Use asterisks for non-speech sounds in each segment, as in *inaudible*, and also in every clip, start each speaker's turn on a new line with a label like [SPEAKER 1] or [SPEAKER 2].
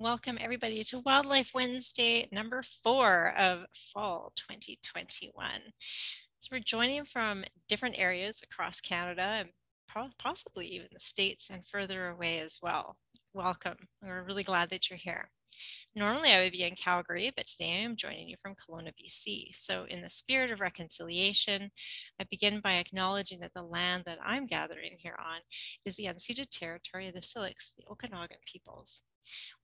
[SPEAKER 1] Welcome everybody to Wildlife Wednesday number four of fall 2021. So we're joining from different areas across Canada and possibly even the States and further away as well. Welcome. We're really glad that you're here. Normally I would be in Calgary, but today I am joining you from Kelowna, BC. So in the spirit of reconciliation, I begin by acknowledging that the land that I'm gathering here on is the unceded territory of the Syilx, the Okanagan peoples.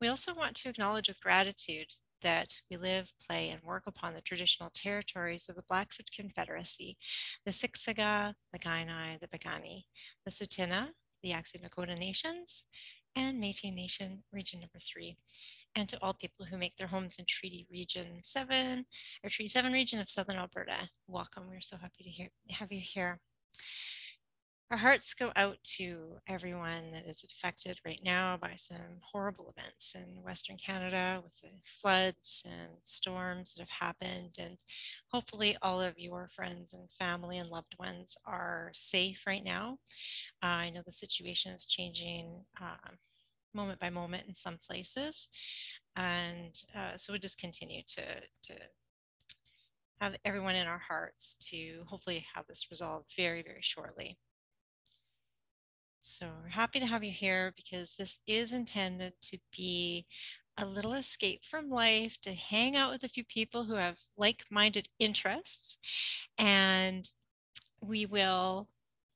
[SPEAKER 1] We also want to acknowledge with gratitude that we live, play, and work upon the traditional territories of the Blackfoot Confederacy, the Siksika, the Kainai, the Piikani, the Tsuut'ina, the Haudenosaunee Nations, and Métis Nation Region Number 3, and to all people who make their homes in Treaty Region 7, or Treaty 7 region of Southern Alberta. Welcome, we're so happy to hear, have you here. Our hearts go out to everyone that is affected right now by some horrible events in Western Canada with the floods and storms that have happened. And hopefully, all of your friends and family and loved ones are safe right now. Uh, I know the situation is changing uh, moment by moment in some places. And uh, so we just continue to, to have everyone in our hearts to hopefully have this resolved very, very shortly. So we're happy to have you here because this is intended to be a little escape from life, to hang out with a few people who have like minded interests. And we will,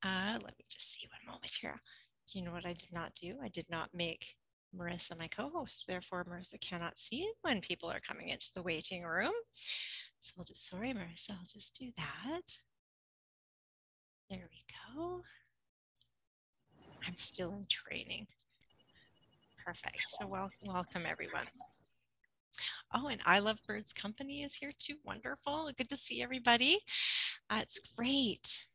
[SPEAKER 1] uh, let me just see one moment here. Do you know what I did not do? I did not make Marissa my co host. Therefore, Marissa cannot see when people are coming into the waiting room. So I'll just, sorry, Marissa, I'll just do that. There we go. I'm still in training. Perfect. So well, welcome everyone. Oh, and I Love Birds Company is here too. Wonderful. Good to see everybody. Uh, it's great.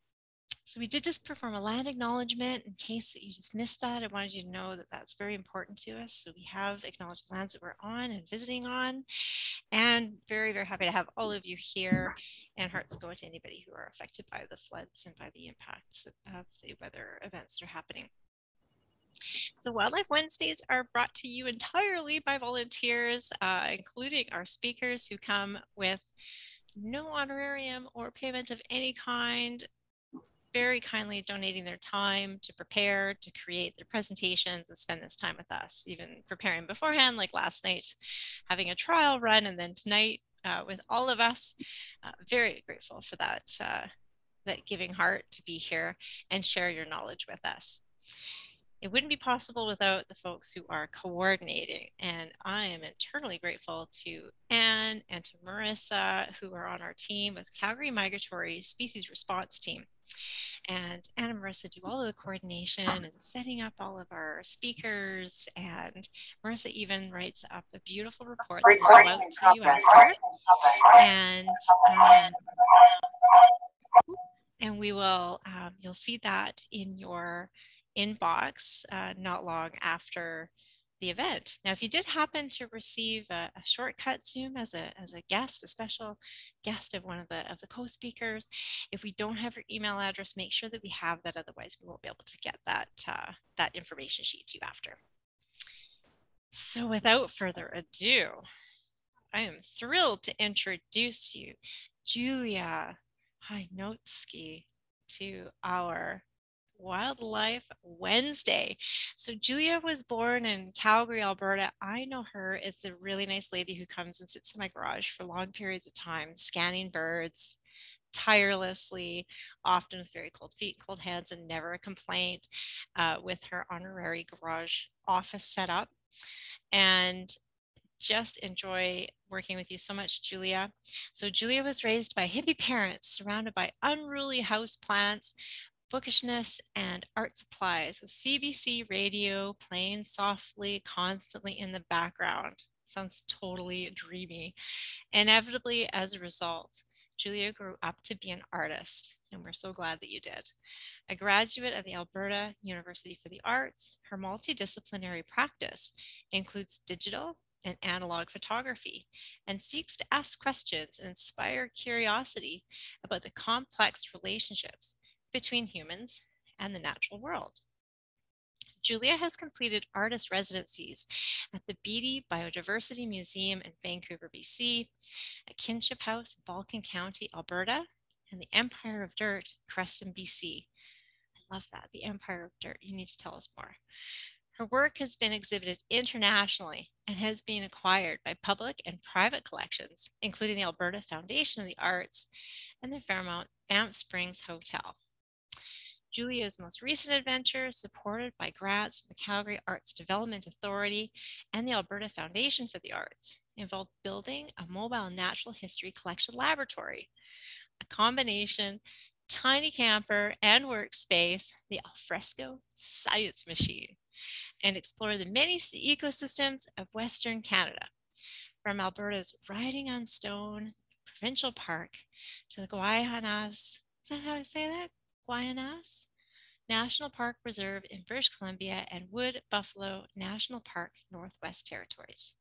[SPEAKER 1] So we did just perform a land acknowledgement in case that you just missed that. I wanted you to know that that's very important to us. So we have acknowledged lands that we're on and visiting on and very, very happy to have all of you here and hearts go to anybody who are affected by the floods and by the impacts of the weather events that are happening. So Wildlife Wednesdays are brought to you entirely by volunteers, uh, including our speakers who come with no honorarium or payment of any kind, very kindly donating their time to prepare, to create their presentations and spend this time with us, even preparing beforehand, like last night, having a trial run, and then tonight uh, with all of us. Uh, very grateful for that, uh, that giving heart to be here and share your knowledge with us it wouldn't be possible without the folks who are coordinating. And I am eternally grateful to Anne and to Marissa, who are on our team with Calgary Migratory Species Response Team. And Anne and Marissa do all of the coordination and setting up all of our speakers. And Marissa even writes up a beautiful report that will out to you after. And um, and we will um, you'll see that in your inbox uh, not long after the event. Now, if you did happen to receive a, a, shortcut Zoom as a, as a guest, a special guest of one of the of the co-speakers, if we don't have your email address, make sure that we have that. Otherwise, we won't be able to get that uh, that information sheet to you after. So, without further ado, I am thrilled to introduce you, Julya Hajnoczky, to our Wildlife Wednesday. So Julya was born in Calgary, Alberta. I know her as the really nice lady who comes and sits in my garage for long periods of time, scanning birds tirelessly, often with very cold feet, cold hands, and never a complaint uh, with her honorary garage office set up. And just enjoy working with you so much, Julya. So Julya was raised by hippie parents, surrounded by unruly house plants, bookishness, and art supplies with CBC radio playing softly, constantly in the background. Sounds totally dreamy. Inevitably, as a result, Julya grew up to be an artist, and we're so glad that you did. A graduate of the Alberta University for the Arts, her multidisciplinary practice includes digital and analog photography and seeks to ask questions and inspire curiosity about the complex relationships between humans and the natural world. Julya has completed artist residencies at the Beaty Biodiversity Museum in Vancouver, BC, at Kinship House, Vulcan County, Alberta, and the Empire of Dirt, Creston, BC. I love that, the Empire of Dirt. You need to tell us more. Her work has been exhibited internationally and has been acquired by public and private collections, including the Alberta Foundation of the Arts and the Fairmont Banff Springs Hotel. Julya's most recent adventure, supported by grants from the Calgary Arts Development Authority and the Alberta Foundation for the Arts, involved building a mobile natural history collection laboratory, a combination tiny camper and workspace, the Alfresco Science Machine and explore the many ecosystems of Western Canada, from Alberta's Writing-on-Stone Provincial Park to the Gwaii Haanas, is that how I say that? Gwaii Haanas National Park Reserve in British Columbia and Wood Buffalo National Park, Northwest Territories.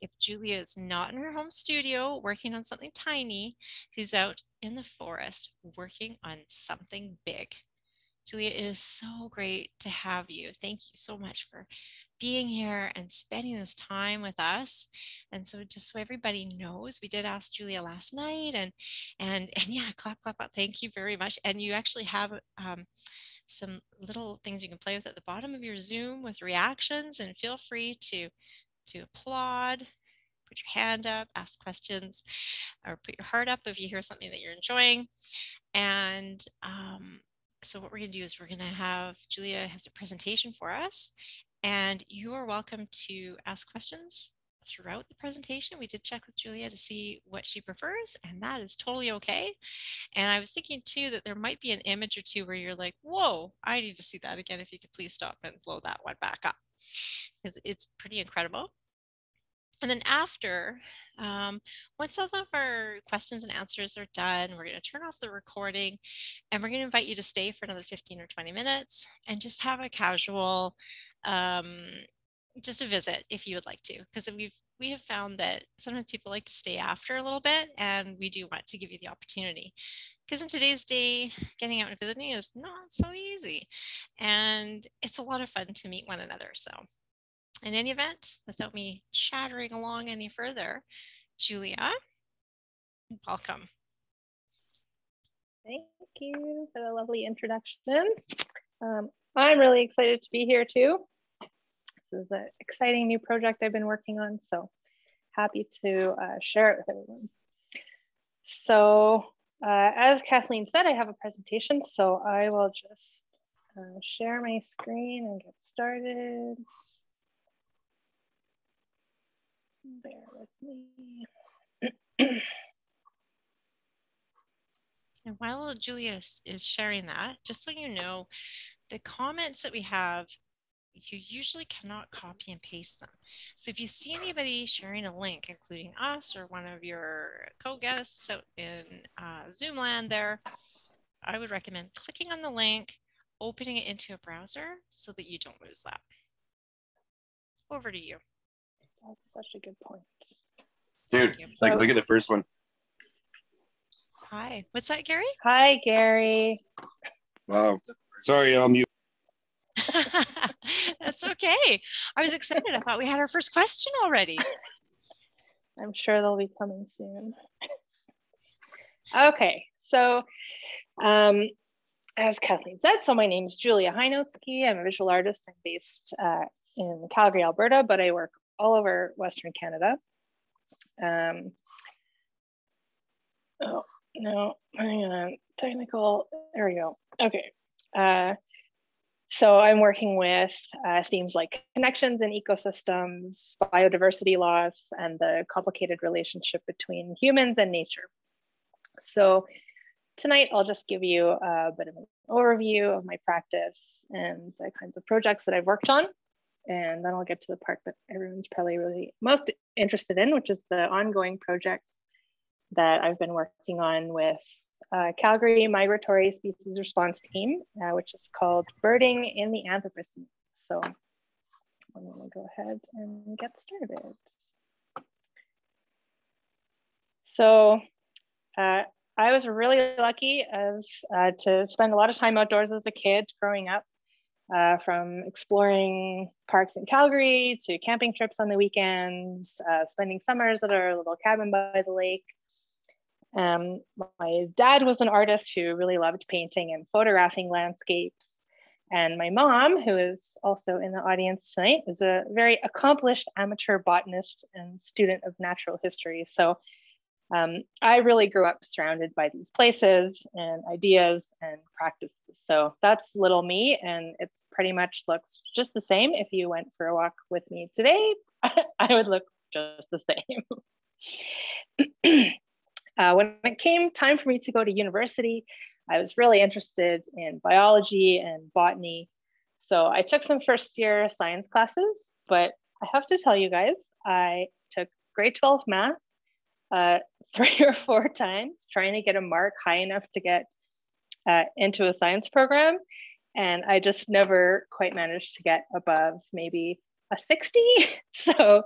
[SPEAKER 1] If Julya is not in her home studio working on something tiny, she's out in the forest working on something big. Julya, it is so great to have you. Thank you so much for being here and spending this time with us. And so just so everybody knows, we did ask Julya last night and and and yeah, clap, clap, clap. Thank you very much. And you actually have um, some little things you can play with at the bottom of your Zoom with reactions and feel free to to applaud, put your hand up, ask questions, or put your heart up if you hear something that you're enjoying. And um, so what we're going to do is we're going to have Julya has a presentation for us and you are welcome to ask questions throughout the presentation. We did check with Julya to see what she prefers and that is totally okay. And I was thinking too that there might be an image or two where you're like, whoa, I need to see that again. If you could please stop and blow that one back up because it's pretty incredible. And then after, um, once all of our questions and answers are done, we're going to turn off the recording and we're going to invite you to stay for another 15 or 20 minutes and just have a casual, um, just a visit if you would like to, because we've we have found that sometimes people like to stay after a little bit and we do want to give you the opportunity because in today's day getting out and visiting is not so easy and it's a lot of fun to meet one another so in any event, without me chattering along any further, Julya, welcome.
[SPEAKER 2] Thank you for the lovely introduction. Um, I'm really excited to be here too. This is an exciting new project I've been working on, so happy to uh, share it with everyone. So uh, as Kathleen said, I have a presentation, so I will just uh, share my screen and get started. Bear with me.
[SPEAKER 1] and while Julya is sharing that, just so you know, the comments that we have, you usually cannot copy and paste them. So if you see anybody sharing a link, including us or one of your co-guests out in uh, Zoomland there, I would recommend clicking on the link, opening it into a browser so that you don't lose that. Over to you.
[SPEAKER 2] That's such a good point.
[SPEAKER 3] Dude, like look at the first one.
[SPEAKER 1] Hi, what's that, Gary?
[SPEAKER 2] Hi, Gary.
[SPEAKER 3] Wow. Sorry, I'm you. *laughs*
[SPEAKER 1] That's okay. I was excited. I thought we had our first question already.
[SPEAKER 2] I'm sure they'll be coming soon. okay, so um, as Kathleen said, so my name is Julya Hajnoczky. I'm a visual artist. I'm based uh, in Calgary, Alberta, but I work all over Western Canada. Um, oh, no, hang on, technical, there we go. Okay. Uh, so I'm working with uh, themes like connections and ecosystems, biodiversity loss, and the complicated relationship between humans and nature. So tonight I'll just give you a bit of an overview of my practice and the kinds of projects that I've worked on. And then I'll get to the part that everyone's probably really most interested in, which is the ongoing project that I've been working on with uh, Calgary Migratory Species Response Team, uh, which is called Birding in the Anthropocene. So I'm gonna go ahead and get started. So uh, I was really lucky as uh, to spend a lot of time outdoors as a kid growing up. Uh, from exploring parks in Calgary to camping trips on the weekends, uh, spending summers at our little cabin by the lake. Um, my dad was an artist who really loved painting and photographing landscapes. And my mom, who is also in the audience tonight, is a very accomplished amateur botanist and student of natural history. So um, I really grew up surrounded by these places and ideas and practices. So that's little me, and it pretty much looks just the same. If you went for a walk with me today, *laughs* I would look just the same. *clears throat* uh, when it came time for me to go to university, I was really interested in biology and botany. So I took some first year science classes, but I have to tell you guys, I took grade 12 math uh, *laughs* three or four times trying to get a mark high enough to get uh, into a science program. And I just never quite managed to get above maybe a 60. *laughs* so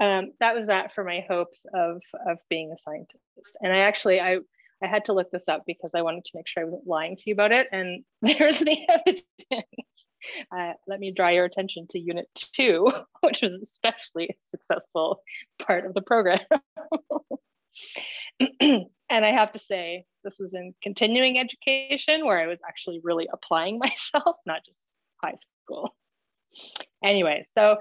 [SPEAKER 2] um, that was that for my hopes of, of being a scientist. And I actually, I, I had to look this up because I wanted to make sure I wasn't lying to you about it. And *laughs* there's the evidence. Uh, let me draw your attention to unit two, *laughs* which was especially a successful part of the program. *clears throat* and I have to say, this was in continuing education where I was actually really applying *laughs* myself, not just high school. Anyway, so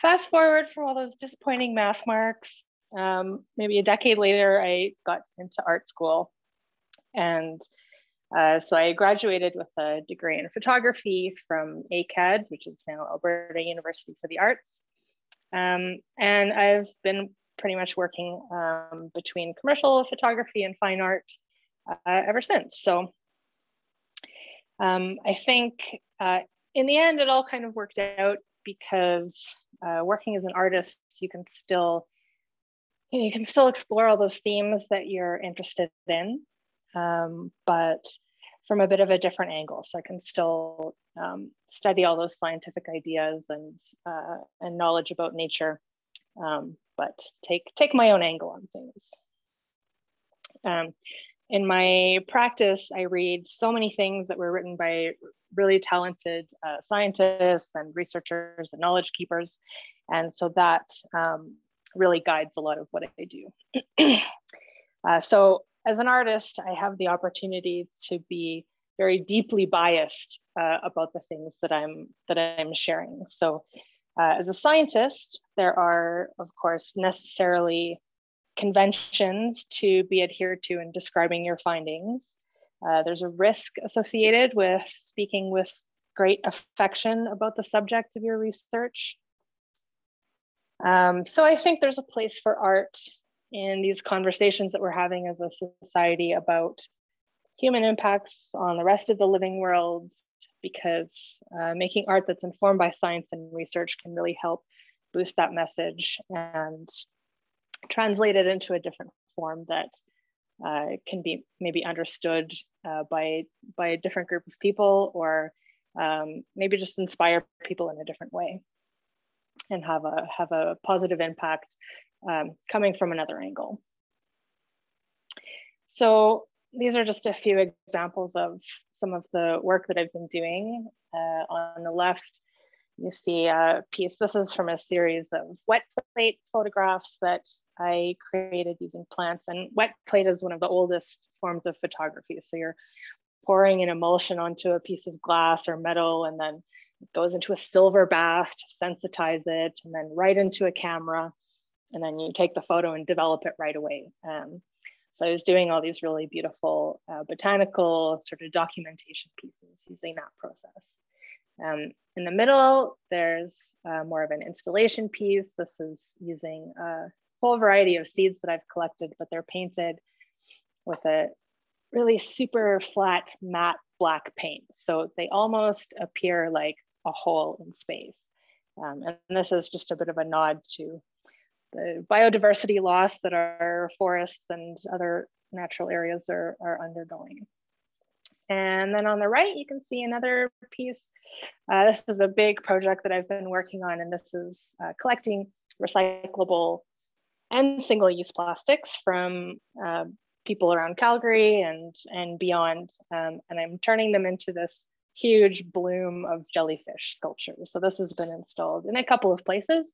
[SPEAKER 2] fast forward from all those disappointing math marks, um, maybe a decade later, I got into art school. And uh, so I graduated with a degree in photography from ACAD, which is now Alberta University for the Arts. Um, and I've been pretty much working um, between commercial photography and fine art uh, ever since. So um, I think uh, in the end, it all kind of worked out because uh, working as an artist, you can still you, can still explore all those themes that you're interested in um, but from a bit of a different angle. So I can still um, study all those scientific ideas and uh, and knowledge about nature, um, but take take my own angle on things. Um, in my practice, I read so many things that were written by really talented uh, scientists and researchers and knowledge keepers, and so that um, really guides a lot of what I do. *clears throat* uh, so as an artist, I have the opportunity to be very deeply biased uh, about the things that I'm that I'm sharing. So, uh, as a scientist, there are of course necessarily conventions to be adhered to in describing your findings. Uh, there's a risk associated with speaking with great affection about the subject of your research. Um, so I think there's a place for art in these conversations that we're having as a society about human impacts on the rest of the living world because uh, making art that's informed by science and research can really help boost that message and translate it into a different form that uh, can be maybe understood uh, by by a different group of people or um, maybe just inspire people in a different way and have a have a positive impact um, coming from another angle. So these are just a few examples of some of the work that I've been doing. Uh, on the left, you see a piece, this is from a series of wet plate photographs that I created using plants. And wet plate is one of the oldest forms of photography. So you're pouring an emulsion onto a piece of glass or metal and then it goes into a silver bath to sensitize it and then right into a camera and then you take the photo and develop it right away. Um, so I was doing all these really beautiful uh, botanical sort of documentation pieces using that process. Um, in the middle, there's uh, more of an installation piece. This is using a whole variety of seeds that I've collected, but they're painted with a really super flat matte black paint. So they almost appear like a hole in space. Um, and this is just a bit of a nod to the biodiversity loss that our forests and other natural areas are, are undergoing. And then on the right, you can see another piece. Uh, this is a big project that I've been working on, and this is uh, collecting recyclable and single-use plastics from uh, people around Calgary and, and beyond. Um, and I'm turning them into this huge bloom of jellyfish sculptures. So this has been installed in a couple of places.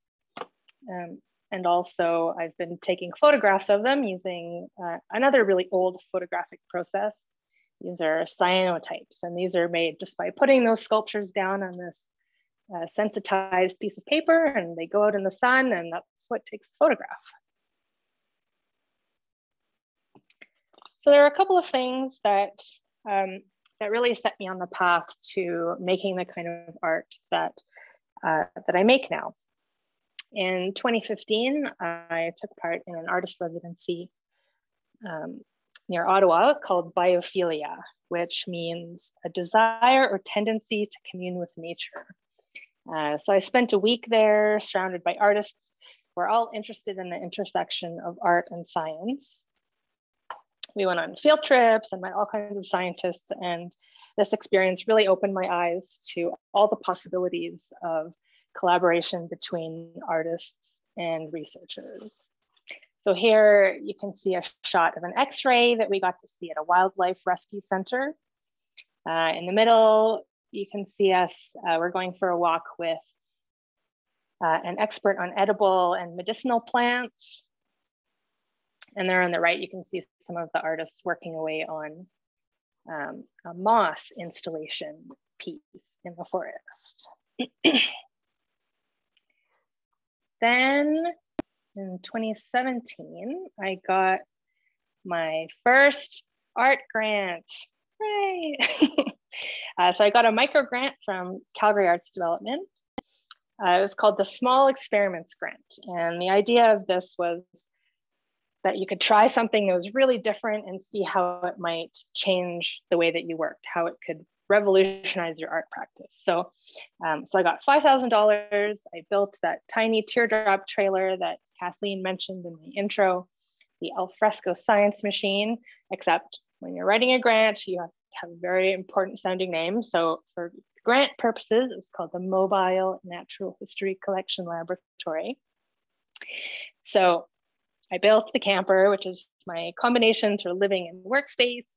[SPEAKER 2] Um, and also I've been taking photographs of them using uh, another really old photographic process. These are cyanotypes, and these are made just by putting those sculptures down on this uh, sensitized piece of paper and they go out in the sun and that's what takes the photograph. So there are a couple of things that um, that really set me on the path to making the kind of art that uh, that I make now. In 2015, I took part in an artist residency um, near Ottawa called biophilia, which means a desire or tendency to commune with nature. Uh, so I spent a week there surrounded by artists who are all interested in the intersection of art and science. We went on field trips and met all kinds of scientists and this experience really opened my eyes to all the possibilities of collaboration between artists and researchers. So here you can see a shot of an x-ray that we got to see at a wildlife rescue center. Uh, in the middle, you can see us, uh, we're going for a walk with uh, an expert on edible and medicinal plants. And there on the right, you can see some of the artists working away on um, a moss installation piece in the forest. *clears throat* then in 2017, I got my first art grant. Hooray! *laughs* Uh, so I got a micro grant from Calgary Arts Development. Uh, it was called the Small Experiments Grant. And the idea of this was that you could try something that was really different and see how it might change the way that you worked, how it could revolutionize your art practice. So, um, so I got $5,000. I built that tiny teardrop trailer that Kathleen mentioned in the intro, the alfresco science machine, except when you're writing a grant, you have to have a very important sounding name. So for grant purposes, it was called the Mobile Natural History Collection Laboratory. So I built the camper, which is my combinations for living and workspace.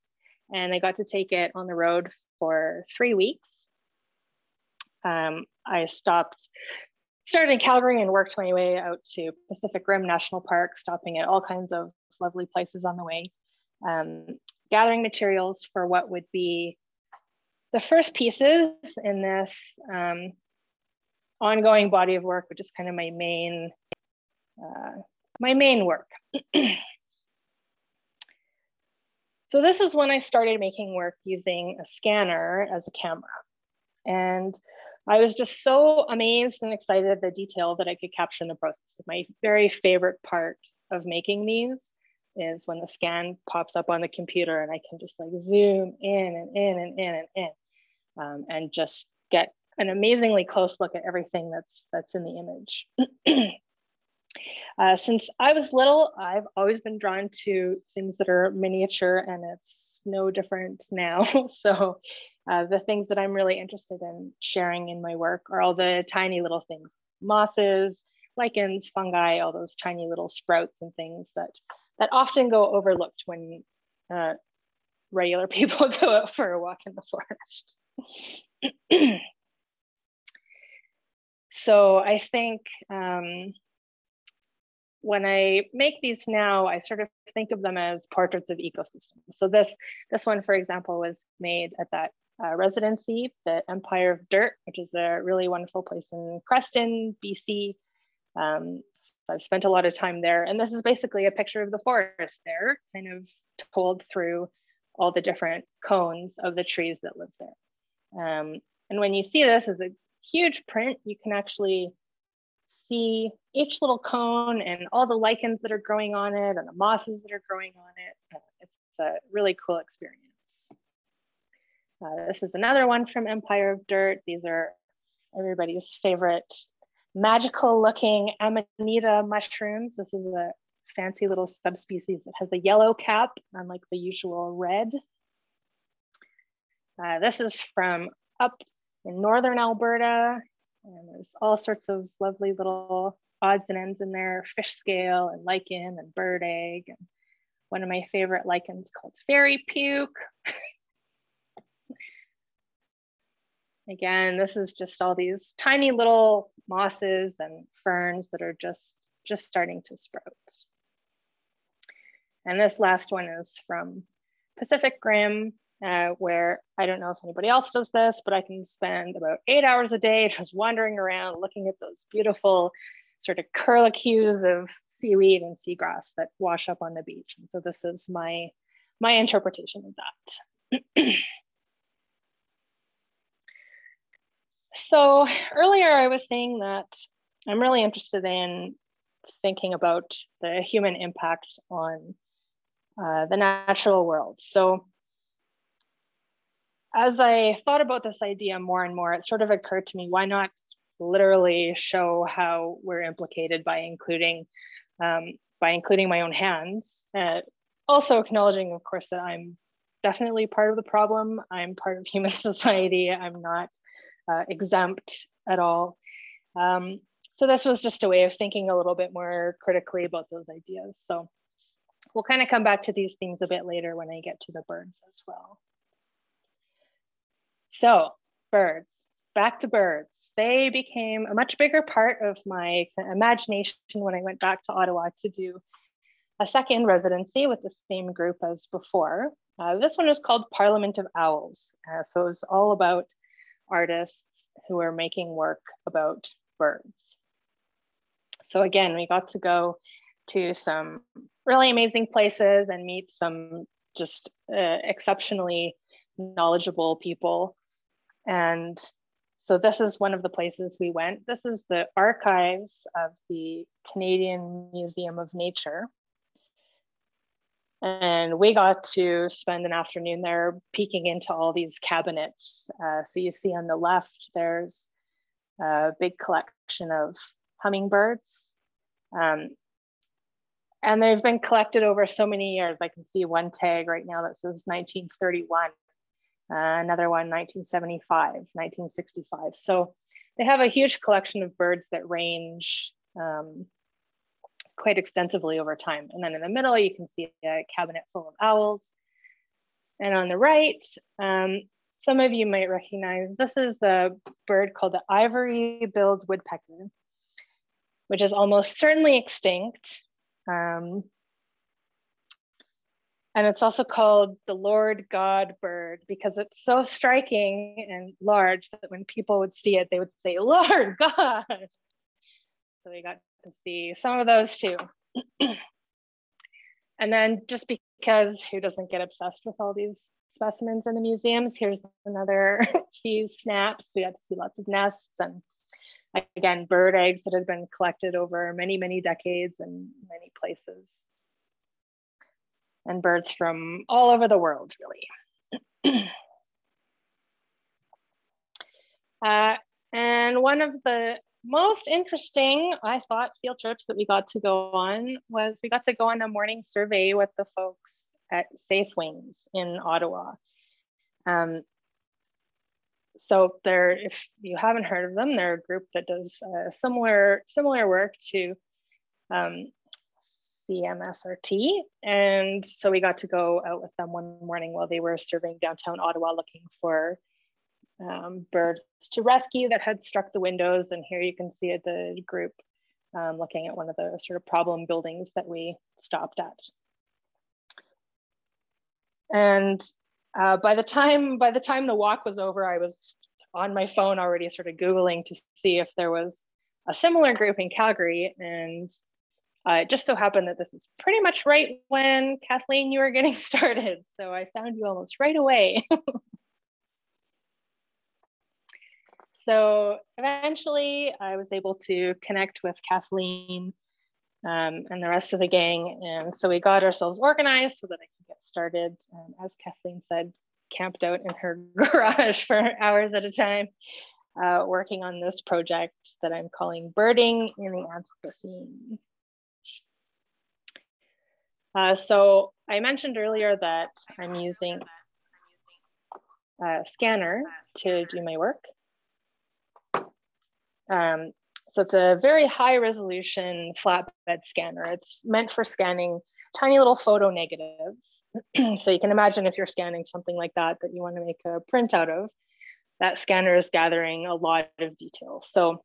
[SPEAKER 2] And I got to take it on the road for three weeks. Um, I stopped, started in Calgary and worked my way out to Pacific Rim National Park, stopping at all kinds of lovely places on the way. Um, gathering materials for what would be the first pieces in this um, ongoing body of work, which is kind of my main, uh, my main work. *clears throat* so this is when I started making work using a scanner as a camera. And I was just so amazed and excited at the detail that I could capture in the process. My very favorite part of making these is when the scan pops up on the computer and I can just like zoom in and in and in and in um, and just get an amazingly close look at everything that's that's in the image. *clears throat* uh, since I was little, I've always been drawn to things that are miniature and it's no different now. *laughs* so uh, the things that I'm really interested in sharing in my work are all the tiny little things, mosses, lichens, fungi, all those tiny little sprouts and things that that often go overlooked when uh, regular *laughs* people *laughs* go out for a walk in the forest. *clears throat* so I think um, when I make these now, I sort of think of them as portraits of ecosystems. So this, this one, for example, was made at that uh, residency, the Empire of Dirt, which is a really wonderful place in Creston, BC. Um, so I've spent a lot of time there. And this is basically a picture of the forest there, kind of told through all the different cones of the trees that live there. Um, and when you see this as a huge print, you can actually see each little cone and all the lichens that are growing on it and the mosses that are growing on it. Uh, it's a really cool experience. Uh, this is another one from Empire of Dirt. These are everybody's favorite magical looking Amanita mushrooms. This is a fancy little subspecies that has a yellow cap, unlike the usual red. Uh, this is from up in northern Alberta. And there's all sorts of lovely little odds and ends in there, fish scale and lichen and bird egg. And one of my favorite lichens called fairy puke. *laughs* again, this is just all these tiny little mosses and ferns that are just, just starting to sprout. And this last one is from Pacific Rim, uh, where I don't know if anybody else does this, but I can spend about eight hours a day *laughs* just wandering around looking at those beautiful sort of curlicues of seaweed and seagrass that wash up on the beach. And so this is my, my interpretation of that. *clears throat* so earlier I was saying that I'm really interested in thinking about the human impact on uh, the natural world. So as I thought about this idea more and more, it sort of occurred to me, why not literally show how we're implicated by including um, by including my own hands. Uh, also acknowledging, of course, that I'm definitely part of the problem. I'm part of *laughs* human society. I'm not uh, exempt at all. Um, so this was just a way of thinking a little bit more critically about those ideas. So we'll kind of come back to these things a bit later when I get to the birds as well. So birds back to birds. They became a much bigger part of my imagination when I went back to Ottawa to do a second residency with the same group as before. Uh, this one is called Parliament of Owls. Uh, so it was all about artists who are making work about birds. So again, we got to go to some really amazing places and meet some just uh, exceptionally knowledgeable people. And so this is one of the places we went. This is the archives of the Canadian Museum of Nature. And we got to spend an afternoon there peeking into all these cabinets. Uh, so you see on the left, there's a big collection of hummingbirds. Um, and they've been collected over so many years. I can see one tag right now that says 1931 uh, another one 1975, 1965. So they have a huge collection of birds that range um, quite extensively over time. And then in the middle, you can see a cabinet full of owls. And on the right, um, some of you might recognize, this is a bird called the ivory-billed woodpecker, which is almost certainly extinct. Um, and it's also called the Lord God bird because it's so striking and large that when people would see it, they would say, Lord *laughs* God. So we got to see some of those too. *clears throat* and then just because who doesn't get obsessed with all these specimens in the museums, here's another *laughs* few snaps. We got to see lots of nests and again, bird eggs that had been collected over many, many decades in many places and birds from all over the world, really. *clears throat* uh, and one of the most interesting, I thought, field trips that we got to go on was we got to go on a morning survey with the folks at Safe Wings in Ottawa. Um, so they're, if you haven't heard of them, they're a group that does uh, similar similar work to um, CMSRT. And so we got to go out with them one morning while they were serving downtown Ottawa looking for um, birds to rescue that had struck the windows. And here you can see the group um, looking at one of the sort of problem buildings that we stopped at. And uh, by the time by the time the walk was over, I was on my phone already sort of Googling to see if there was a similar group in Calgary. And uh, it just so happened that this is pretty much right when Kathleen, you were getting *laughs* started. So I found you almost right away. *laughs* so eventually I was able to connect with Kathleen um, and the rest of the gang. And so we got ourselves organized so that I could get started. Um, as Kathleen said, camped out in her *laughs* garage for hours at a time, uh, working on this project that I'm calling Birding in the Anthropocene. Uh, so I mentioned earlier that I'm using a scanner to do my work. Um, so it's a very high resolution flatbed scanner. It's meant for scanning tiny little photo negatives. *clears throat* so you can imagine if you're scanning something like that that you want to make a print out of, that scanner is gathering a lot of detail. So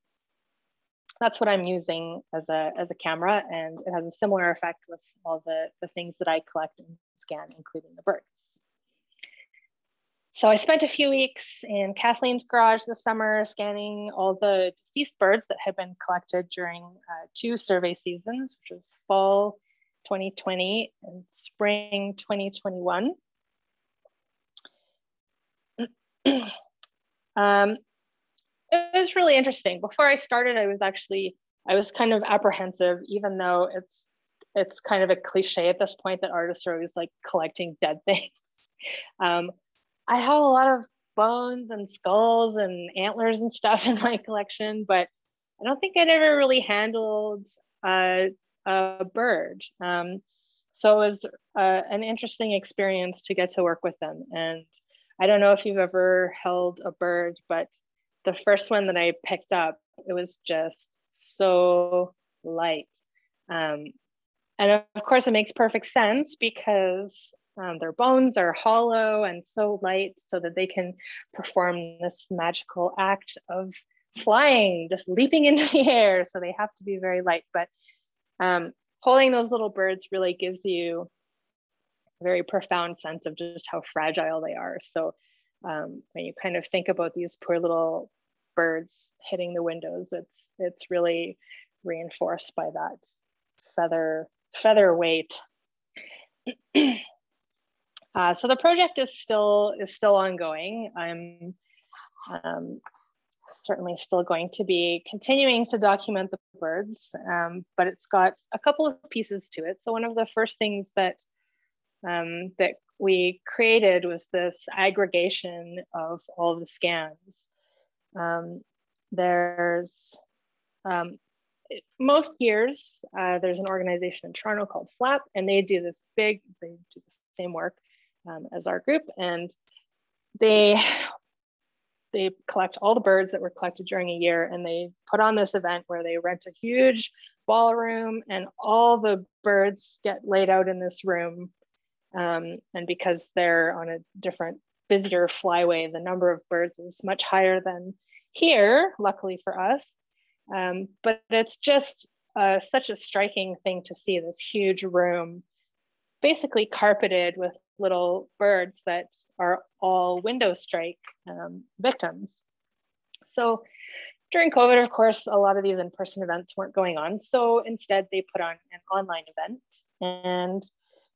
[SPEAKER 2] that's what I'm using as a, as a camera and it has a similar effect with all the, the things that I collect and scan, including the birds. So I spent a few weeks in Kathleen's garage this summer scanning all the deceased birds that had been collected during uh, two survey seasons, which was fall 2020 and spring 2021. *clears throat* um, it was really interesting. Before I started, I was actually, I was kind of apprehensive, even though it's it's kind of a cliche at this point that artists are always like collecting dead *laughs* things. Um, I have a lot of bones and skulls and antlers and stuff *laughs* in my collection, but I don't think I'd ever really handled a, a bird. Um, so it was uh, an interesting experience to get to work with them. And I don't know if you've ever held a bird, but the first one that I picked up, it was just so light. Um, and of course, it makes perfect sense because um, their bones are hollow and so light so that they can perform this magical act of flying, just leaping *laughs* into the air. So they have to be very light. But um, holding those little birds really gives you a very profound sense of just how fragile they are. So um, when you kind of think about these poor little birds hitting the windows, it's it's really reinforced by that feather feather weight. *clears throat* Uh, so the project is still is still ongoing. I'm um, certainly still going to be continuing to document the birds, um, but it's got a couple of pieces to it. So one of the first things that um, that we created was this aggregation of all the scans. Um, there's um, most years, uh, there's an organization in Toronto called FLAP, and they do this big, they do the same work um, as our group, and they they collect all the birds that were collected during a year, and they put on this event where they rent a huge ballroom, and all the birds get laid out in this room. Um, and because they're on a different, busier flyway, the number of birds is much higher than here, luckily for us. Um, but it's just uh, such a striking thing to see this huge room basically carpeted with little birds that are all window strike um, victims. So during COVID, of course, a lot of these in-person events weren't going on. So instead they put on an online event and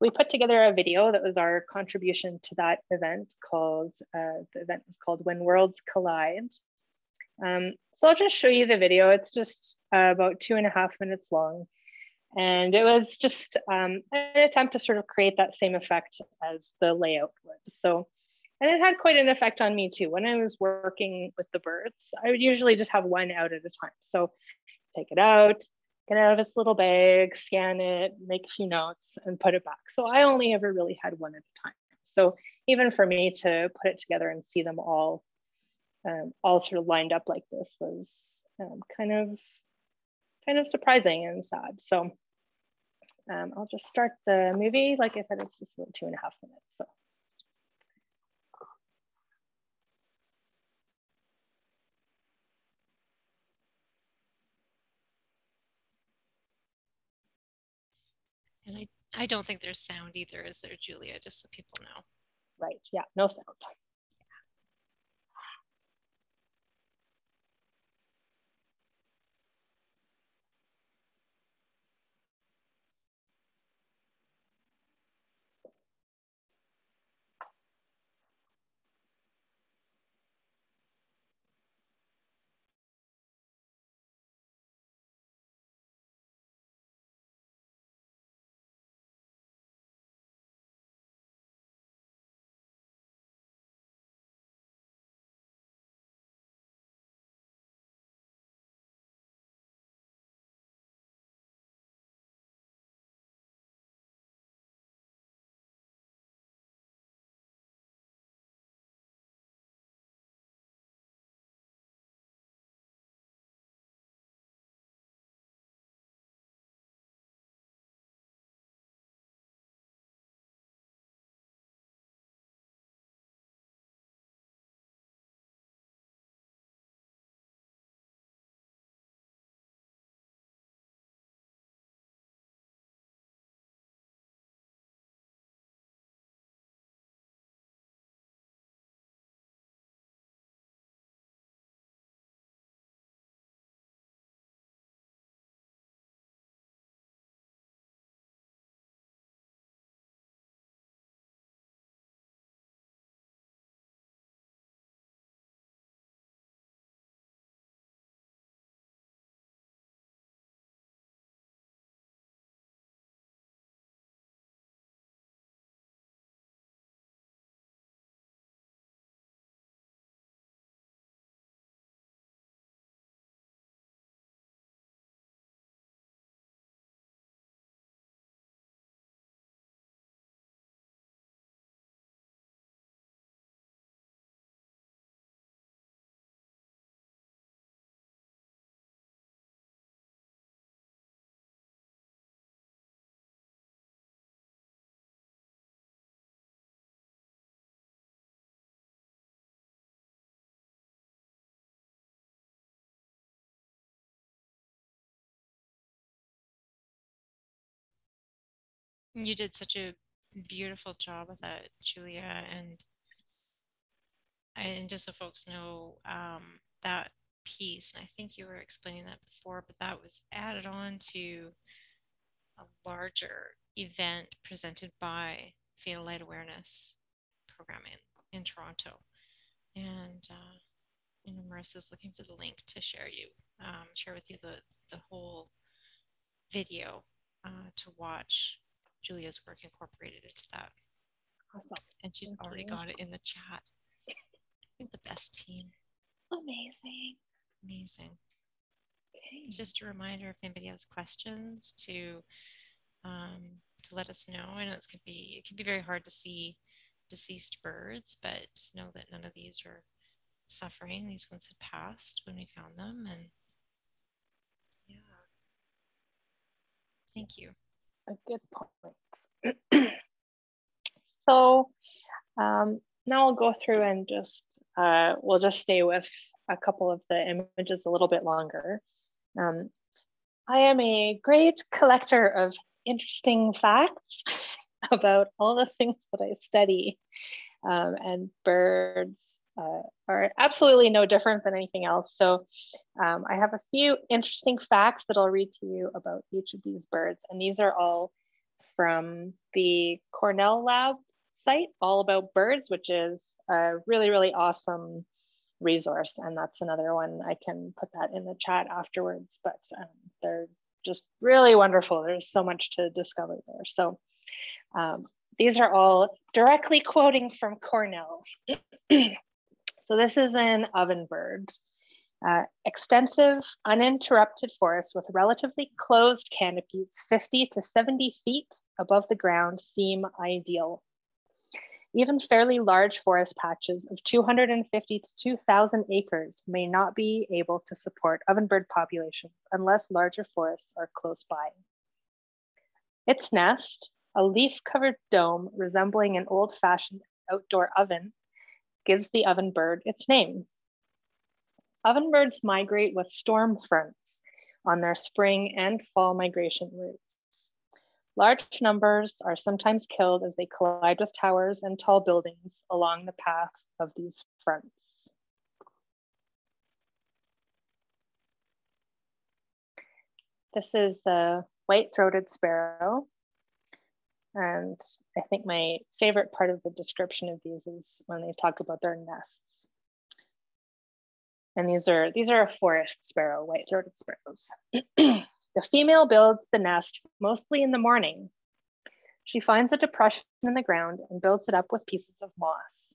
[SPEAKER 2] we put together a video that was our contribution to that event called, uh, the event was called When Worlds Collide. Um, so I'll just show you the video. It's just uh, about two and a half minutes long. And it was just um, an attempt to sort of create that same effect as the layout would. So, and it had quite an effect on me too. When I was working with the birds, I would usually just have one out at a time. So take it out, get out of its little bag, scan it, make a few notes and put it back. So I only ever really had one at a time. So even for me to put it together and see them all, um, all sort of lined up like this was um, kind of, kind of surprising and sad. So um, I'll just start the movie. Like I said, it's just about two and a half minutes. So.
[SPEAKER 1] And I, I don't think there's sound either, is there, Julya? Just so people know.
[SPEAKER 2] Right. Yeah, no sound.
[SPEAKER 1] You did such a beautiful job with that, Julya. And and just so folks know, um, that piece, and I think you were explaining that before, but that was added on to a larger event presented by Fatal Light Awareness programming in Toronto. And uh, and Marissa's looking for the link to share you, um, share with you the, the whole video uh, to watch Julya's work incorporated into that.
[SPEAKER 2] Awesome.
[SPEAKER 1] And she's Thank already you. got it in the chat. You're the best team.
[SPEAKER 2] Amazing.
[SPEAKER 1] Amazing. Okay. Just a reminder if anybody has questions to um, to let us know. I know it can be it can be very hard to see deceased birds, but just know that none of these are suffering. These ones had passed when we found them, and yeah. Thank you.
[SPEAKER 2] A good point. so um, now I'll go through and just uh, we'll just stay with a couple of the images a little bit longer. Um, I am a great collector of interesting facts *laughs* about all the things that I study. Um, and birds uh, are absolutely no different than anything else. So um, I have a few interesting facts that I'll read to you about each of these birds. And these are all from the Cornell Lab site, All About Birds, which is a really, really awesome resource. And that's another one I can put that in the chat afterwards, but um, they're just really wonderful. There's so much to discover there. So um, these are all directly quoting from Cornell. *clears throat* so this is an ovenbird. Uh, extensive, uninterrupted forests with relatively closed canopies 50 to 70 feet above the ground seem ideal. Even fairly large forest patches of 250 to 2,000 acres may not be able to support ovenbird populations unless larger forests are close by. Its nest, a leaf-covered dome resembling an old-fashioned outdoor oven, gives the ovenbird its name. Ovenbirds migrate with storm fronts on their spring and fall migration routes. Large numbers are sometimes killed as they collide with towers and tall buildings along the path of these fronts. This is a white-throated sparrow. And I think my favorite part of the description of these is when they talk about their nests. And these are, these are a forest sparrow, white-throated sparrows. *clears throat* The female builds the nest mostly in the morning. She finds a depression in the ground and builds it up with pieces of moss.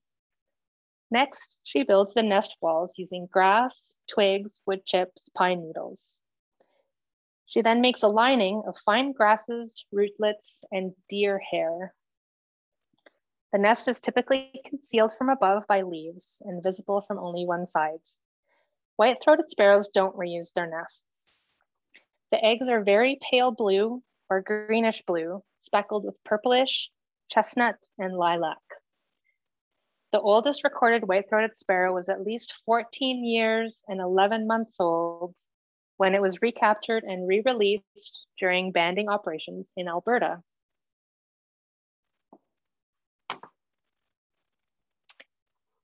[SPEAKER 2] Next, she builds the nest walls using grass, twigs, wood chips, pine needles. She then makes a lining of fine grasses, rootlets, and deer hair. The nest is typically concealed from above by leaves and visible from only one side. White-throated sparrows don't reuse their nests. The eggs are very pale blue or greenish blue, speckled with purplish, chestnut, and lilac. The oldest recorded white-throated sparrow was at least 14 years and 11 months old when it was recaptured and re-released during banding operations in Alberta.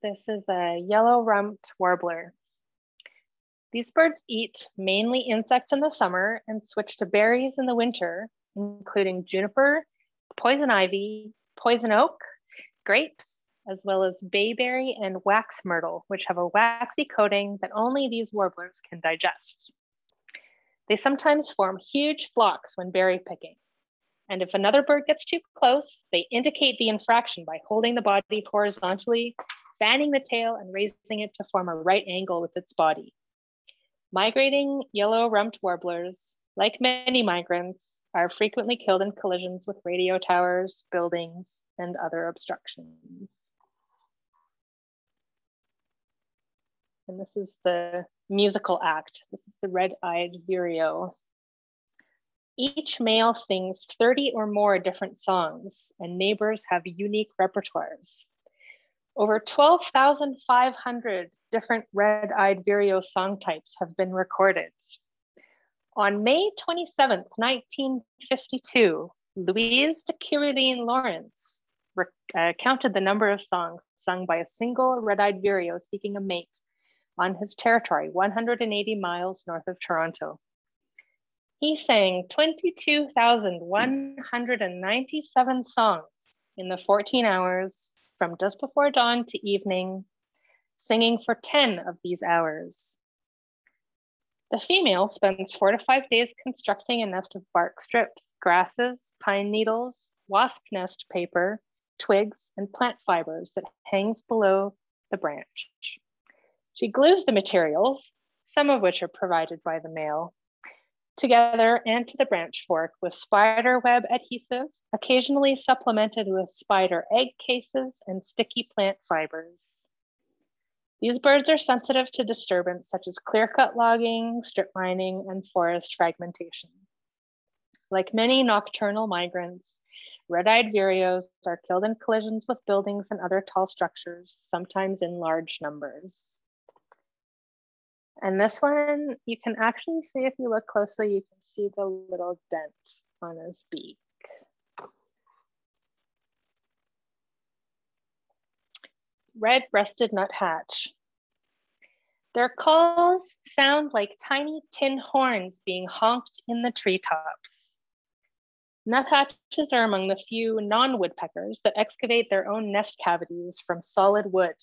[SPEAKER 2] This is a yellow-rumped warbler. These birds eat mainly insects in the summer and switch to berries in the winter, including juniper, poison ivy, poison oak, grapes, as well as bayberry and wax myrtle, which have a waxy coating that only these warblers can digest. They sometimes form huge flocks when berry picking. And if another bird gets too close, they indicate the infraction by holding the body horizontally, fanning the tail, and raising it to form a right angle with its body. Migrating yellow rumped warblers, like many migrants, are frequently killed in collisions with radio towers, buildings, and other obstructions. And this is the musical act. This is the red-eyed vireo. Each male sings 30 or more different songs, and neighbors have unique repertoires. Over 12,500 different red-eyed vireo song types have been recorded. On May 27, 1952, Louise de Kirilline Lawrence uh, counted the number of songs sung by a single red-eyed vireo seeking a mate on his territory, 180 miles north of Toronto. He sang 22,197 songs in the 14 hours from just before dawn to evening, singing for 10 of these hours. The female spends four to five days constructing a nest of bark strips, grasses, pine needles, wasp nest paper, twigs, and plant fibers that hangs below the branch. She glues the materials, some of which are provided by the male, together and to the branch fork with spider web adhesive, occasionally supplemented with spider egg cases and sticky plant fibers. These birds are sensitive to disturbance such as clear-cut logging, strip mining, and forest fragmentation. Like many nocturnal migrants, red-eyed vireos are killed in collisions with buildings and other tall structures, sometimes in large numbers. And this one, you can actually see if you look closely, you can see the little dent on his beak. Red-breasted nuthatch. Their calls sound like tiny tin horns being honked in the treetops. Nuthatches are among the few non-woodpeckers that excavate their own nest cavities from solid wood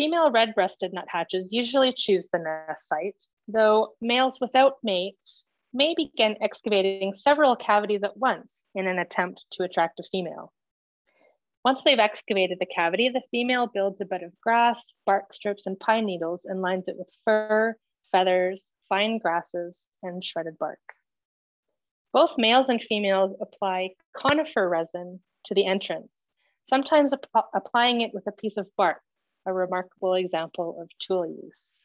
[SPEAKER 2] Female red-breasted nuthatches usually choose the nest site, though males without mates may begin excavating several cavities at once in an attempt to attract a female. Once they've excavated the cavity, the female builds a bed of grass, bark strips, and pine needles and lines it with fur, feathers, fine grasses, and shredded bark. Both males and females apply conifer resin to the entrance, sometimes ap applying it with a piece of bark a remarkable example of tool use.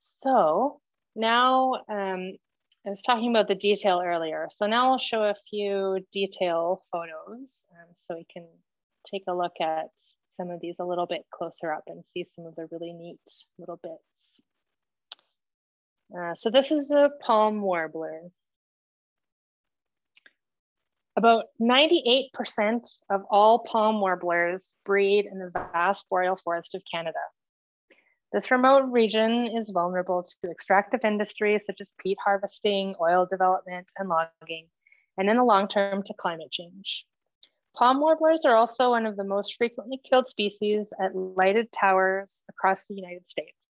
[SPEAKER 2] So now um, I was talking about the detail earlier. So now I'll show a few detail photos um, so we can take a look at some of these a little bit closer up and see some of the really neat little bits. Uh, so this is a palm warbler. About 98% of all palm warblers breed in the vast boreal forest of Canada. This remote region is vulnerable to extractive industries such as peat harvesting, oil development, and logging, and in the long term to climate change. Palm warblers are also one of the most frequently killed species at lighted towers across the United States.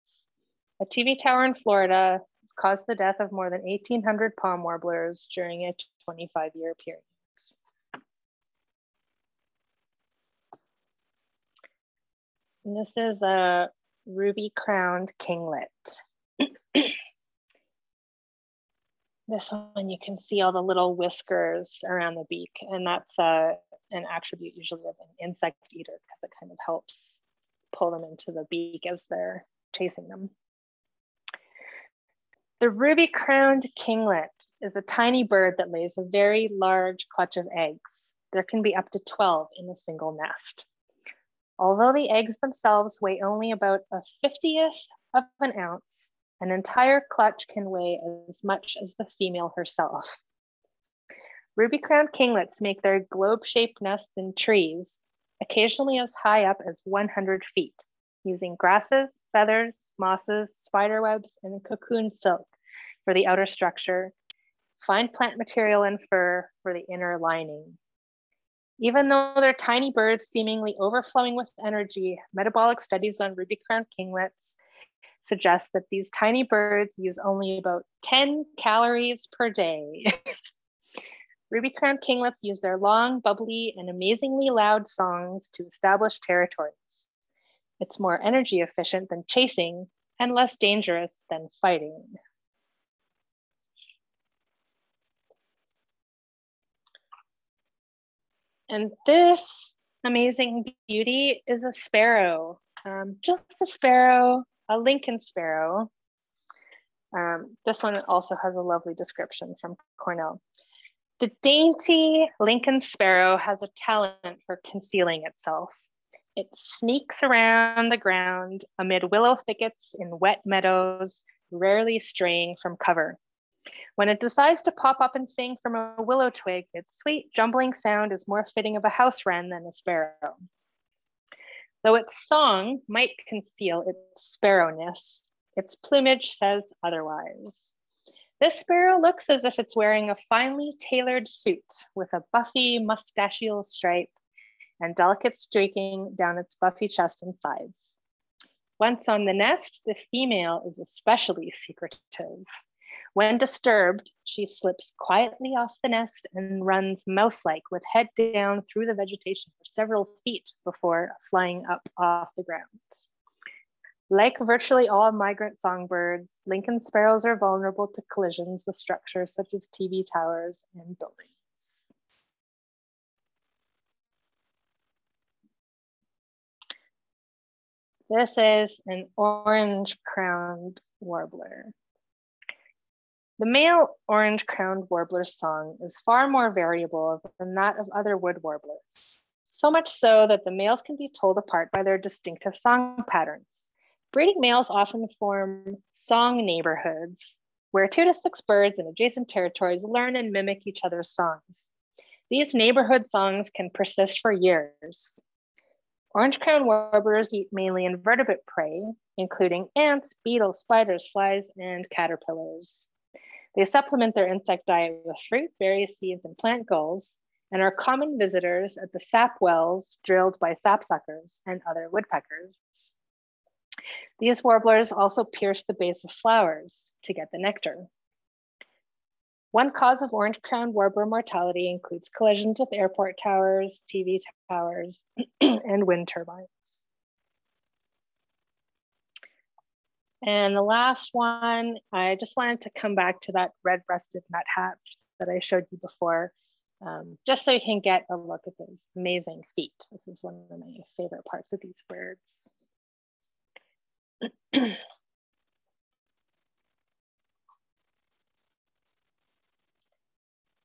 [SPEAKER 2] A TV tower in Florida has caused the death of more than 1,800 palm warblers during a 25 year period. This is a ruby crowned kinglet. *clears throat* this one, you can see all the little whiskers around the beak, and that's uh, an attribute usually of an insect eater because it kind of helps pull them into the beak as they're chasing them. The ruby crowned kinglet is a tiny bird that lays a very large clutch of eggs. There can be up to 12 in a single nest. Although the eggs themselves weigh only about a 50th of an ounce, an entire clutch can weigh as much as the female herself. Ruby crowned kinglets make their globe shaped nests in trees, occasionally as high up as 100 feet, using grasses, feathers, mosses, spider webs, and cocoon silk for the outer structure, fine plant material and fur for the inner lining. Even though they're tiny birds seemingly overflowing with energy, metabolic studies on ruby crowned kinglets suggest that these tiny birds use only about 10 calories per day. *laughs* ruby crowned kinglets use their long, bubbly, and amazingly loud songs to establish territories. It's more energy efficient than chasing and less dangerous than fighting. And this amazing beauty is a sparrow, um, just a sparrow, a Lincoln sparrow. Um, this one also has a lovely description from Cornell. The dainty Lincoln sparrow has a talent for concealing itself. It sneaks around the ground amid willow thickets in wet meadows, rarely straying from cover. When it decides to pop up and sing from a willow twig, its sweet jumbling sound is more fitting of a house wren than a sparrow. Though its song might conceal its sparrowness, its plumage says otherwise. This sparrow looks as if it's wearing a finely tailored suit with a buffy mustachial stripe and delicate streaking down its buffy chest and sides. Once on the nest, the female is especially secretive. When disturbed, she slips quietly off the nest and runs mouse-like with head down through the vegetation for several feet before flying up off the ground. Like virtually all migrant songbirds, Lincoln sparrows are vulnerable to collisions with structures such as TV towers and buildings. This is an orange-crowned warbler. The male orange-crowned warbler's song is far more variable than that of other wood warblers, so much so that the males can be told apart by their distinctive song patterns. Breeding males often form song neighborhoods where two to six birds in adjacent territories learn and mimic each other's songs. These neighborhood songs can persist for years. Orange crown warblers eat mainly invertebrate prey, including ants, beetles, spiders, flies, and caterpillars. They supplement their insect diet with fruit, various seeds, and plant galls, and are common visitors at the sap wells drilled by sapsuckers and other woodpeckers. These warblers also pierce the base of flowers to get the nectar. One cause of orange-crowned warbler mortality includes collisions with airport towers, TV towers, *clears throat* and wind turbines. And the last one, I just wanted to come back to that red-breasted nuthatch that I showed you before, um, just so you can get a look at those amazing feet. This is one of my favorite parts of these birds. *clears throat*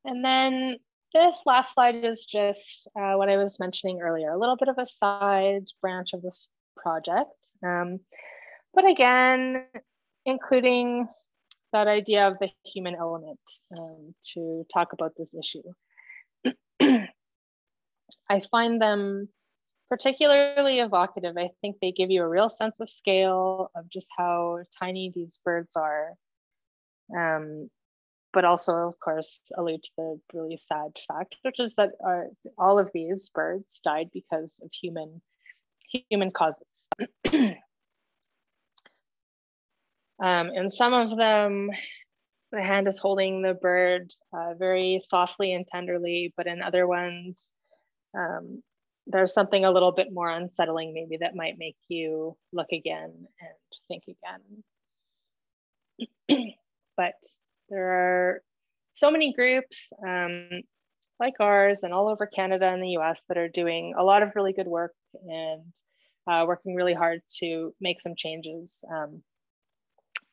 [SPEAKER 2] and then this last slide is just uh, what I was mentioning earlier, a little bit of a side branch of this project. Um, but again, including that idea of the human element um, to talk about this issue. *clears throat* I find them particularly evocative. I think they give you a real sense of scale of just how tiny these birds are. Um, but also, of course, allude to the really sad fact, which is that our, all of these birds died because of human human causes. *clears throat* um, and some of them, the hand is holding the bird uh, very softly and tenderly, but in other ones, um, there's something a little bit more unsettling maybe that might make you look again and think again. *clears throat* but there are so many groups um, like ours and all over Canada and the US that are doing a lot of really good work and uh, working really hard to make some changes um,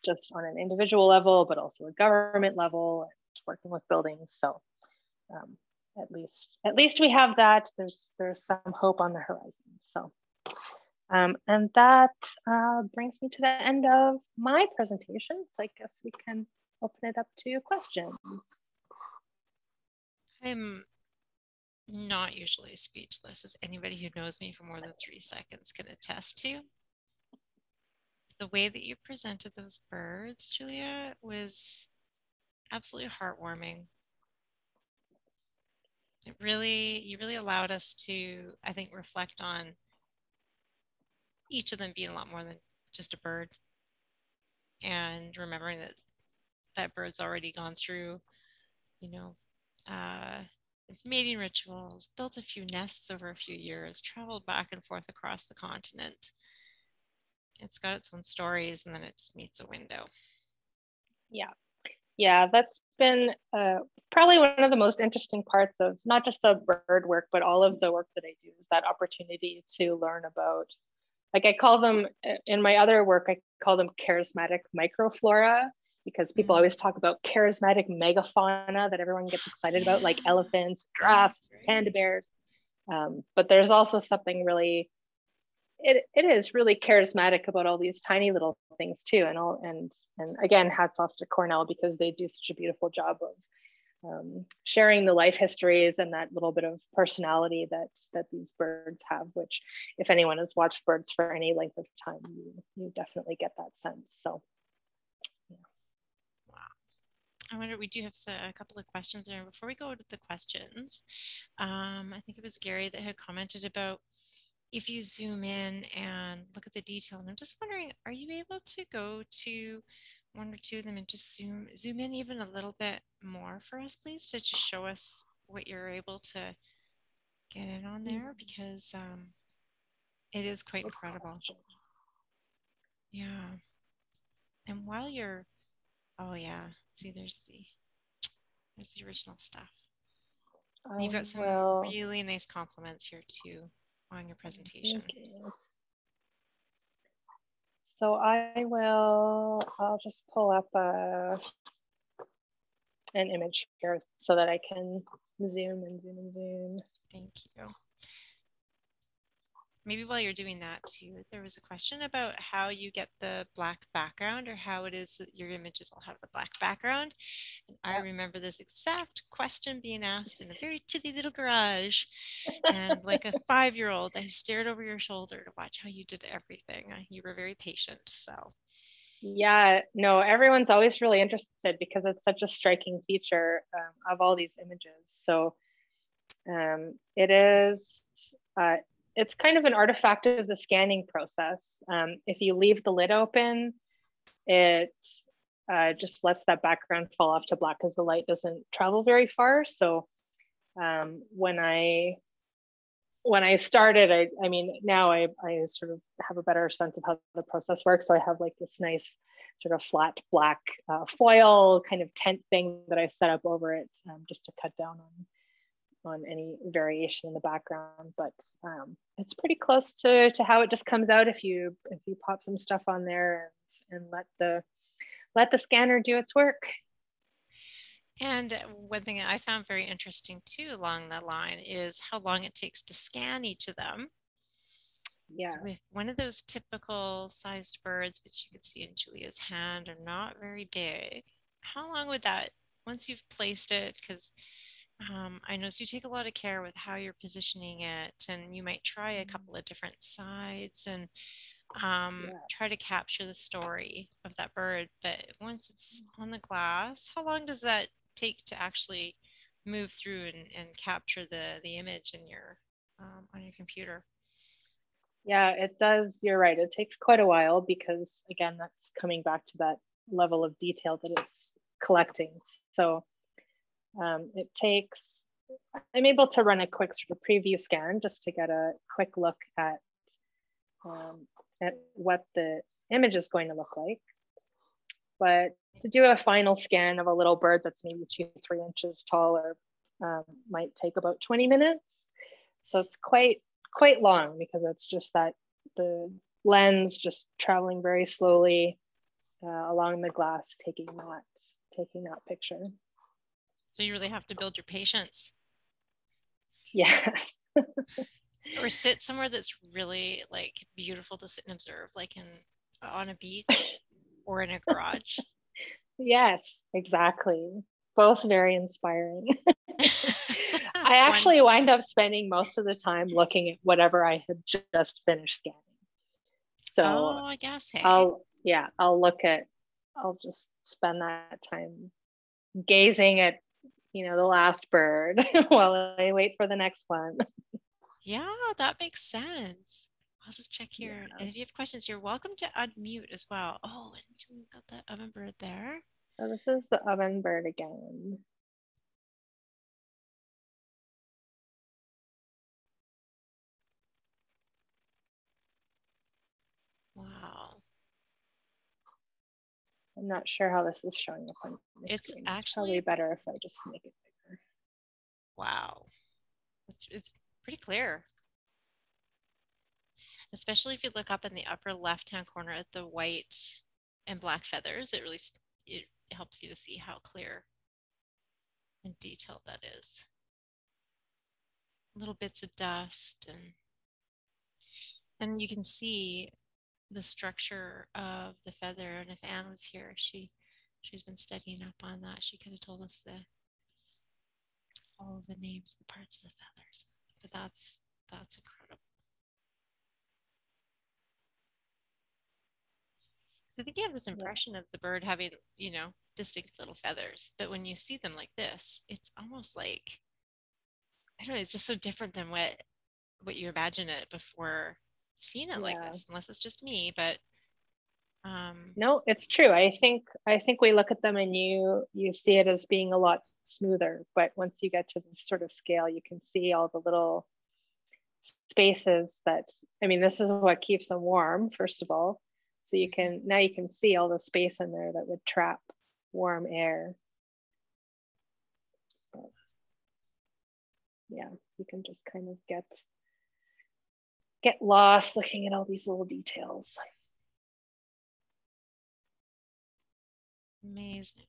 [SPEAKER 2] just on an individual level, but also a government level and working with buildings. So um, at least at least we have that. There's there's some hope on the horizon. So um, and that uh, brings me to the end of my presentation. So i guess we can open it up to questions.
[SPEAKER 1] I'm not usually speechless. As anybody who knows me for more than three seconds can attest to the way that you presented those birds Julya was absolutely heartwarming. It really you really allowed us to i think reflect on each of them being a lot more than just a bird and remembering that that bird's already gone through you know uh, its mating rituals built a few nests over a few years traveled back and forth across the continent it's got its own stories and then it just meets a window
[SPEAKER 2] yeah yeah, that's been uh, probably one of the most interesting parts of not just the bird work, but all of the work that I do is that opportunity to learn about, like I call them uh, in my other work, I call them charismatic microflora because people mm-hmm. always talk about charismatic megafauna that everyone gets excited about, like *gasps* elephants, giraffes, panda bears. Um, but there's also something really it, it is really charismatic about all these tiny little things too and all and and again hats off to cornell because they do such a beautiful job of um, sharing the life histories and that little bit of personality that that these birds have which if anyone has watched birds for any length of time you, you definitely get that sense so.
[SPEAKER 1] Wow i wonder we do have a couple of questions there. Before we go to the questions um, i think it was gary that had commented about if you zoom in and look at the detail and i'm just wondering are you able to go to one or two of them and just zoom zoom in even a little bit more for us, please, to just show us what you're able to get in on there mm-hmm. because um, it is quite incredible. Yeah. And while you're, oh yeah, see, there's the there's the original stuff. Um, You've got some well, really nice compliments here too on your presentation.
[SPEAKER 2] So I will, I'll just pull up a, an image here so that I can zoom and zoom and zoom.
[SPEAKER 1] Thank you maybe while you're doing that too, there was a question about how you get the black background or how it is that your images all have the black background. And I remember this exact question being asked in a very chilly little garage. And like a five-year-old, I stared over your shoulder to watch how you did everything. You were very patient, so.
[SPEAKER 2] Yeah, no, everyone's always really interested because it's such a striking feature um, of all these images. So um, it is, uh, it's kind of an artifact of the scanning process. Um, if you leave the lid open, it uh, just lets that background fall off to black because the light doesn't travel very far. So um, when I when I started, I, I mean, now I, I sort of have a better sense of how the process works. So I have like this nice sort of flat black uh, foil kind of tent thing that I set up over it um, just to cut down on on any variation in the background, but um, it's pretty close to, to how it just comes out if you if you pop some stuff on there and, and let the let the scanner do its work.
[SPEAKER 1] And one thing I found very interesting too along that line is how long it takes to scan each of them. Yeah. So with one of those typical sized birds, which you could see in Julya's hand, are not very big. How long would that, once you've placed it, because um, I notice you take a lot of care with how you're positioning it, and you might try a mm-hmm. couple of different sides and um, yeah. try to capture the story of that bird. But once it's mm. on the glass, how long does that take to actually move through and, and capture the the image in your um, on your computer?
[SPEAKER 2] Yeah, it does. You're right. It takes quite a while because again, that's coming back to that level of detail that it's collecting. So um, it takes, I'm able to run a quick sort of preview scan just to get a quick look at, um, at what the image is going to look like. But to do a final scan of a little bird that's maybe two, three inches taller um, might take about 20 minutes. So it's quite, quite long because it's just that the lens just traveling very slowly uh, along the glass, taking that, taking that picture.
[SPEAKER 1] So you really have to build your patience.
[SPEAKER 2] Yes. *laughs*
[SPEAKER 1] or sit somewhere that's really like beautiful to sit and observe, like in on a beach or in a garage. *laughs*
[SPEAKER 2] yes, exactly. Both very inspiring. *laughs* I actually wind up spending most of the time looking at whatever I had just finished scanning. So
[SPEAKER 1] oh, I guess hey.
[SPEAKER 2] I'll yeah, I'll look at I'll just spend that time gazing at you know, the last bird *laughs* while I wait for the next one. *laughs*
[SPEAKER 1] Yeah, that makes sense. I'll just check here. Yeah. And if you have questions, you're welcome to unmute as well. Oh, and we got the oven bird there.
[SPEAKER 2] So this is the oven bird again. I'm not sure how this is showing up on the
[SPEAKER 1] it's
[SPEAKER 2] screen.
[SPEAKER 1] Actually,
[SPEAKER 2] it's probably better if I just make it bigger.
[SPEAKER 1] Wow, it's, it's pretty clear. Especially if you look up in the upper left-hand corner at the white and black feathers, it really it helps you to see how clear and detailed that is. Little bits of dust and and you can see the structure of the feather. And if Anne was here, she she's been studying up on that. She could have told us the all of the names, the parts of the feathers. But that's that's incredible. So I think you have this impression of the bird having, you know, distinct little feathers, but when you see them like this, it's almost like I don't know, it's just so different than what what you imagine it before seeing it yeah. like this, unless it's just me, but um
[SPEAKER 2] no it's true. I think i think we look at them and you you see it as being a lot smoother but once you get to this sort of scale you can see all the little spaces that i mean this is what keeps them warm first of all. So you can now you can see all the space in there that would trap warm air. But yeah you can just kind of get get lost looking at all these little details
[SPEAKER 1] Amazing.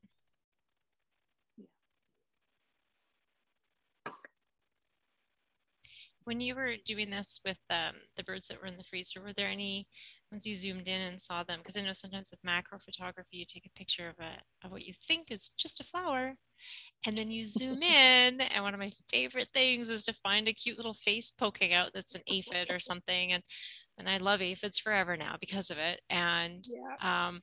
[SPEAKER 1] When you were doing this with um, the birds that were in the freezer, were there any once you zoomed in and saw them? Because I know sometimes with macro photography, you take a picture of a of what you think is just a flower, and then you zoom *laughs* in. And one of my favorite things is to find a cute little face poking out that's an aphid or something. And and I love aphids forever now because of it. And yeah. um,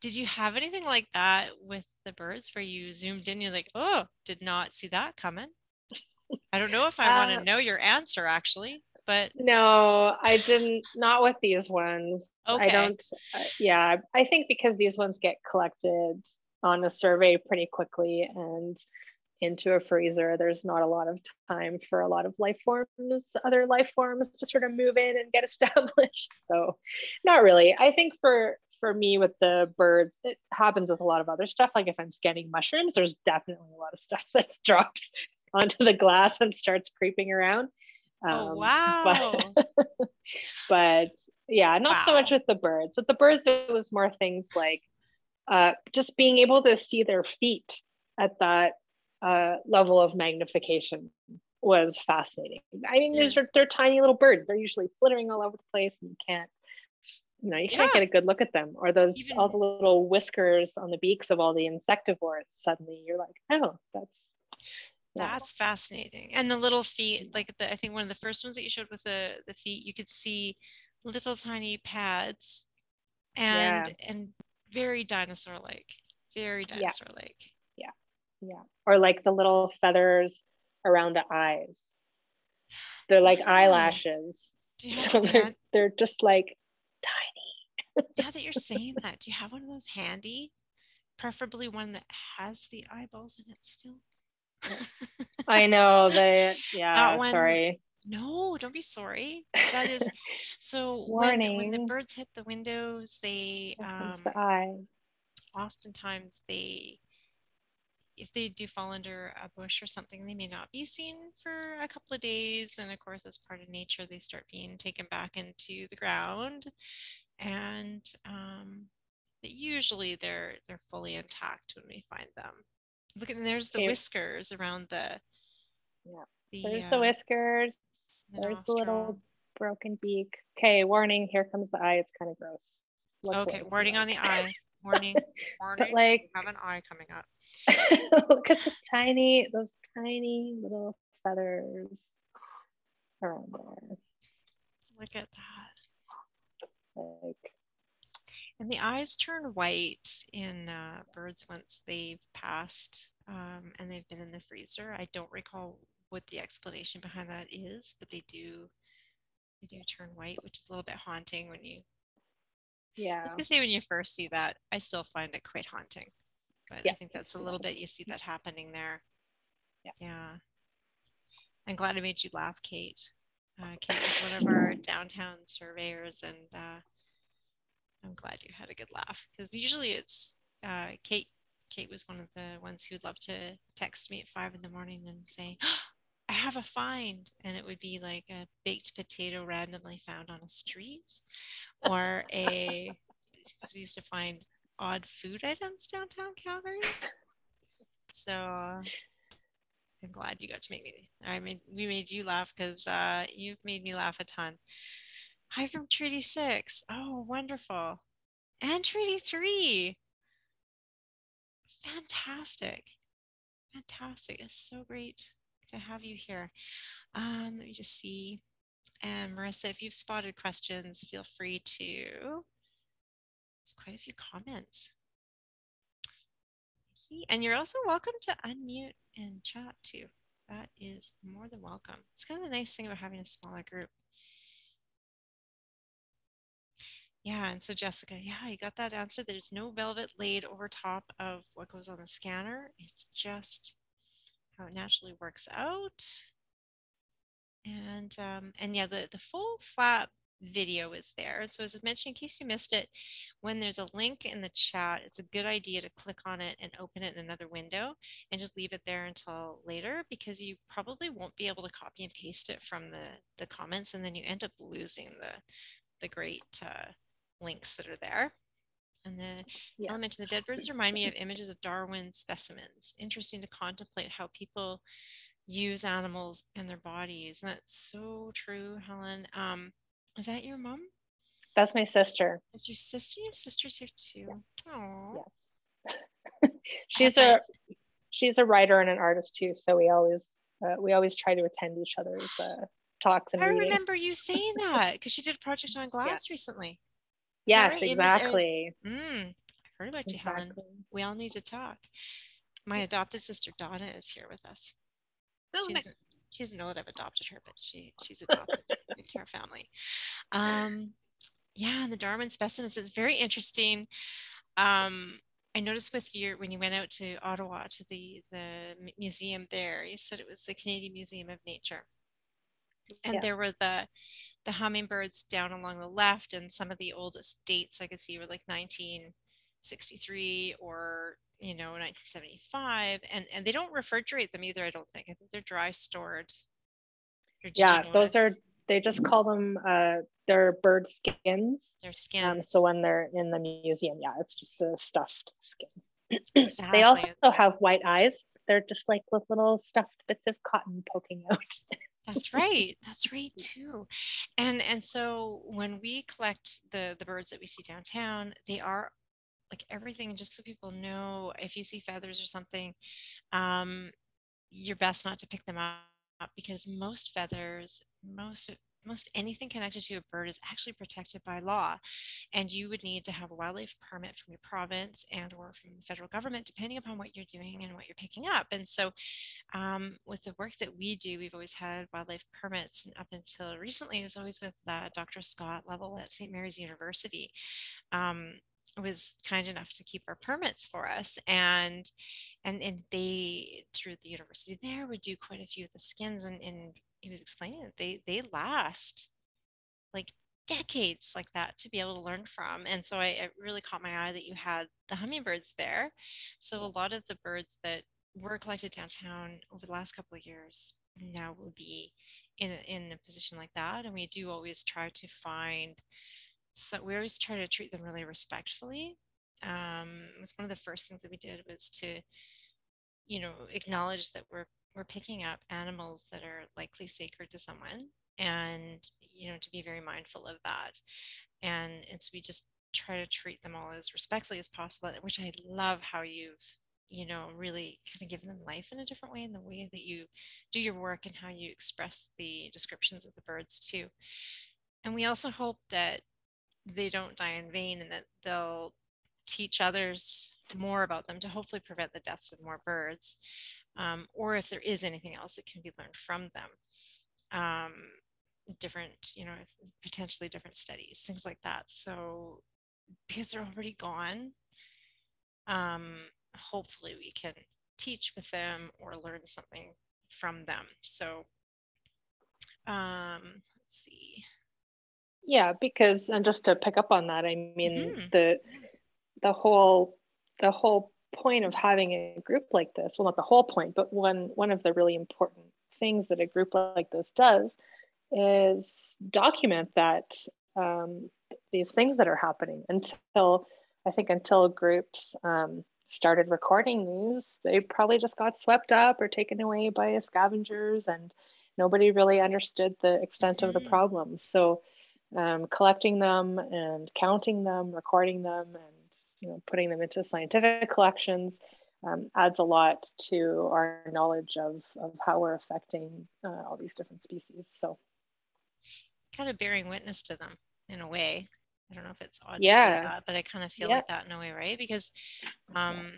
[SPEAKER 1] did you have anything like that with the birds where you zoomed in you're like oh did not see that coming i don't know if i uh, want to know your answer actually but
[SPEAKER 2] no i didn't not with these ones okay. i don't uh, yeah i think because these ones get collected on a survey pretty quickly and into a freezer there's not a lot of time for a lot of life forms other life forms to sort of move in and get *laughs* established so not really i think for for me with the birds, it happens with a lot of other stuff. Like if I'm scanning mushrooms, there's definitely a lot of stuff *laughs* that drops onto the glass and starts creeping around.
[SPEAKER 1] Oh, um, oh, wow. *laughs*
[SPEAKER 2] But, but yeah, not wow. so much with the birds. With the birds, it was more things like uh, just being able to see their feet at that uh, level of magnification was fascinating. I mean, yeah. they're, they're tiny little birds. They're usually flittering all over the place and you can't you know you can't get a good look at them or those Even, all the little whiskers on the beaks of all the insectivores suddenly you're like oh that's.
[SPEAKER 1] That's fascinating and the little feet mm-hmm. like the, i think one of the first ones that you showed with the the feet you could see little tiny pads and yeah. and very dinosaur like very dinosaur like
[SPEAKER 2] yeah. yeah yeah or like the little feathers around the eyes they're like eyelashes *laughs* so they're, they're just like tiny. *laughs*
[SPEAKER 1] now that you're saying that, do you have one of those handy? Preferably one that has the eyeballs in it still.
[SPEAKER 2] I know that. Yeah, one, sorry.
[SPEAKER 1] No, don't be sorry. That is *laughs* so. Warning. When, when the birds hit the windows, they um, the eye. Oftentimes, they if they do fall under a bush or something, they may not be seen for a couple of days. And of course, as part of nature, they start being taken back into the ground. And um, but usually they're they're fully intact when we find them. Look at there's the whiskers around the.
[SPEAKER 2] Yeah. The, there's uh, the whiskers. The there's nostril. the little broken beak. Okay, warning. Here comes the eye. It's kind of gross.
[SPEAKER 1] Look okay, warning on the *laughs* eye. Warning, warning.
[SPEAKER 2] But like,
[SPEAKER 1] have an eye coming up. *laughs*
[SPEAKER 2] Look at the tiny, those tiny little feathers around there.
[SPEAKER 1] Look at that. Like, and the eyes turn white in uh, birds once they've passed um, and they've been in the freezer. I don't recall what the explanation behind that is, but they do they do turn white, which is a little bit haunting when you
[SPEAKER 2] yeah.
[SPEAKER 1] I was gonna say when you first see that, I still find it quite haunting. But yeah. I think that's a little bit you see that happening there.
[SPEAKER 2] Yeah.
[SPEAKER 1] Yeah. I'm glad I made you laugh, Kate. Uh, Kate was one of our *laughs* downtown surveyors, and uh, I'm glad you had a good laugh because usually it's uh, Kate. Kate was one of the ones who'd love to text me at five in the morning and say, oh, I have a find. And it would be like a baked potato randomly found on a street or a I used to find odd food items downtown Calgary. So uh, I'm glad you got to make me. I mean, we made you laugh because uh, you've made me laugh a ton. Hi from Treaty Six. Oh, wonderful. And Treaty Three. Fantastic. Fantastic. It's so great to have you here. Um, let me just see. And Marissa, if you've spotted questions, feel free to. There's quite a few comments. See, and you're also welcome to unmute and chat too. That is more than welcome. It's kind of the nice thing about having a smaller group. Yeah, and so Jessica, yeah, you got that answer. There's no velvet laid over top of what goes on the scanner. It's just how it naturally works out. And um, and yeah, the, the full flap video is there. So as I mentioned, in case you missed it, when there's a link in the chat, it's a good idea to click on it and open it in another window and just leave it there until later because you probably won't be able to copy and paste it from the, the comments and then you end up losing the, the great uh, links that are there. And the yeah. element of the dead birds remind me of images of Darwin's specimens. Interesting to contemplate how people use animals and their bodies. And that's so true, Helen. Um, is that your mom?
[SPEAKER 2] That's my sister.
[SPEAKER 1] Is your sister? Your sister's here too. Oh.
[SPEAKER 2] Yes. *laughs* she's a she's a writer and an artist too. So we always uh, we always try to attend each other's uh, talks and. I
[SPEAKER 1] remember you saying that because she did a project on *laughs* glass yeah. recently.
[SPEAKER 2] Yes, right? exactly.
[SPEAKER 1] Mm, I heard about you, Helen. We all need to talk. My adopted sister Donna is here with us. Oh, she, doesn't, she doesn't know that I've adopted her, but she she's adopted *laughs* into our family. Um, yeah, the Darwin specimens. It's very interesting. Um, I noticed with your when you went out to Ottawa to the the museum there, you said it was the Canadian Museum of Nature, and yeah. there were the the hummingbirds down along the left, and some of the oldest dates I could see were like 1963 or you know 1975, and and they don't refrigerate them either. I don't think. I think they're dry stored.
[SPEAKER 2] Yeah, those are. They just call them. Uh, they're bird skins.
[SPEAKER 1] They're skins.
[SPEAKER 2] Um, so when they're in the museum, yeah, it's just a stuffed skin. *clears throat* Exactly. they also have white eyes. They're just like with little stuffed bits of cotton poking out. *laughs*
[SPEAKER 1] That's right. That's right too. And and so when we collect the the birds that we see downtown, they are like everything just so people know if you see feathers or something um you're best not to pick them up because most feathers most most anything connected to a bird is actually protected by law and you would need to have a wildlife permit from your province and or from the federal government depending upon what you're doing and what you're picking up and so um, with the work that we do we've always had wildlife permits and up until recently it was always with uh, dr scott lovell at st mary's university um, was kind enough to keep our permits for us and and and they through the university there would do quite a few of the skins and, and he was explaining that they they last like decades like that to be able to learn from. And so I, it really caught my eye that you had the hummingbirds there. So a lot of the birds that were collected downtown over the last couple of years now will be in in a position like that. And we do always try to find. So we always try to treat them really respectfully. Um, it was one of the first things that we did was to, you know, acknowledge that we're we're picking up animals that are likely sacred to someone and you know to be very mindful of that. And it's we just try to treat them all as respectfully as possible which i love how you've you know really kind of given them life in a different way in the way that you do your work and how you express the descriptions of the birds too. And we also hope that they don't die in vain and that they'll teach others more about them to hopefully prevent the deaths of more birds um, or if there is anything else that can be learned from them. Um, different, you know, potentially different studies, things like that. So because they're already gone, um, hopefully we can teach with them or learn something from them. So um, let's see.
[SPEAKER 2] Yeah, because and just to pick up on that, I mean mm-hmm. the the whole the whole point of having a group like this, well, not the whole point, but one, one of the really important things that a group like this does is document that um, these things that are happening until I think until groups um, started recording these, they probably just got swept up or taken away by scavengers and nobody really understood the extent of the mm. problem. So um, collecting them and counting them, recording them, and you know putting them into scientific collections um, adds a lot to our knowledge of, of how we're affecting uh, all these different species. So,
[SPEAKER 1] kind of bearing witness to them in a way. I don't know if it's odd
[SPEAKER 2] yeah.
[SPEAKER 1] to say that, but I kind of feel yeah. like that in a way, right? Because um,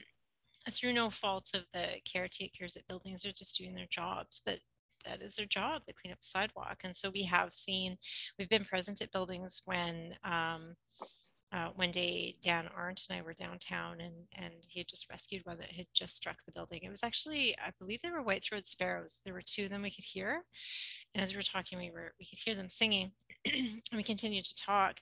[SPEAKER 1] through no fault of the caretakers at buildings, they're just doing their jobs, but that is their job. They clean up the sidewalk, and so we have seen we've been present at buildings when um, uh, one day Dan Arndt and I were downtown and and he had just rescued one that had just struck the building. It was actually, I believe they were white-throated sparrows. There were two of them we could hear. And as we were talking, we were we could hear them singing *clears throat* and we continued to talk.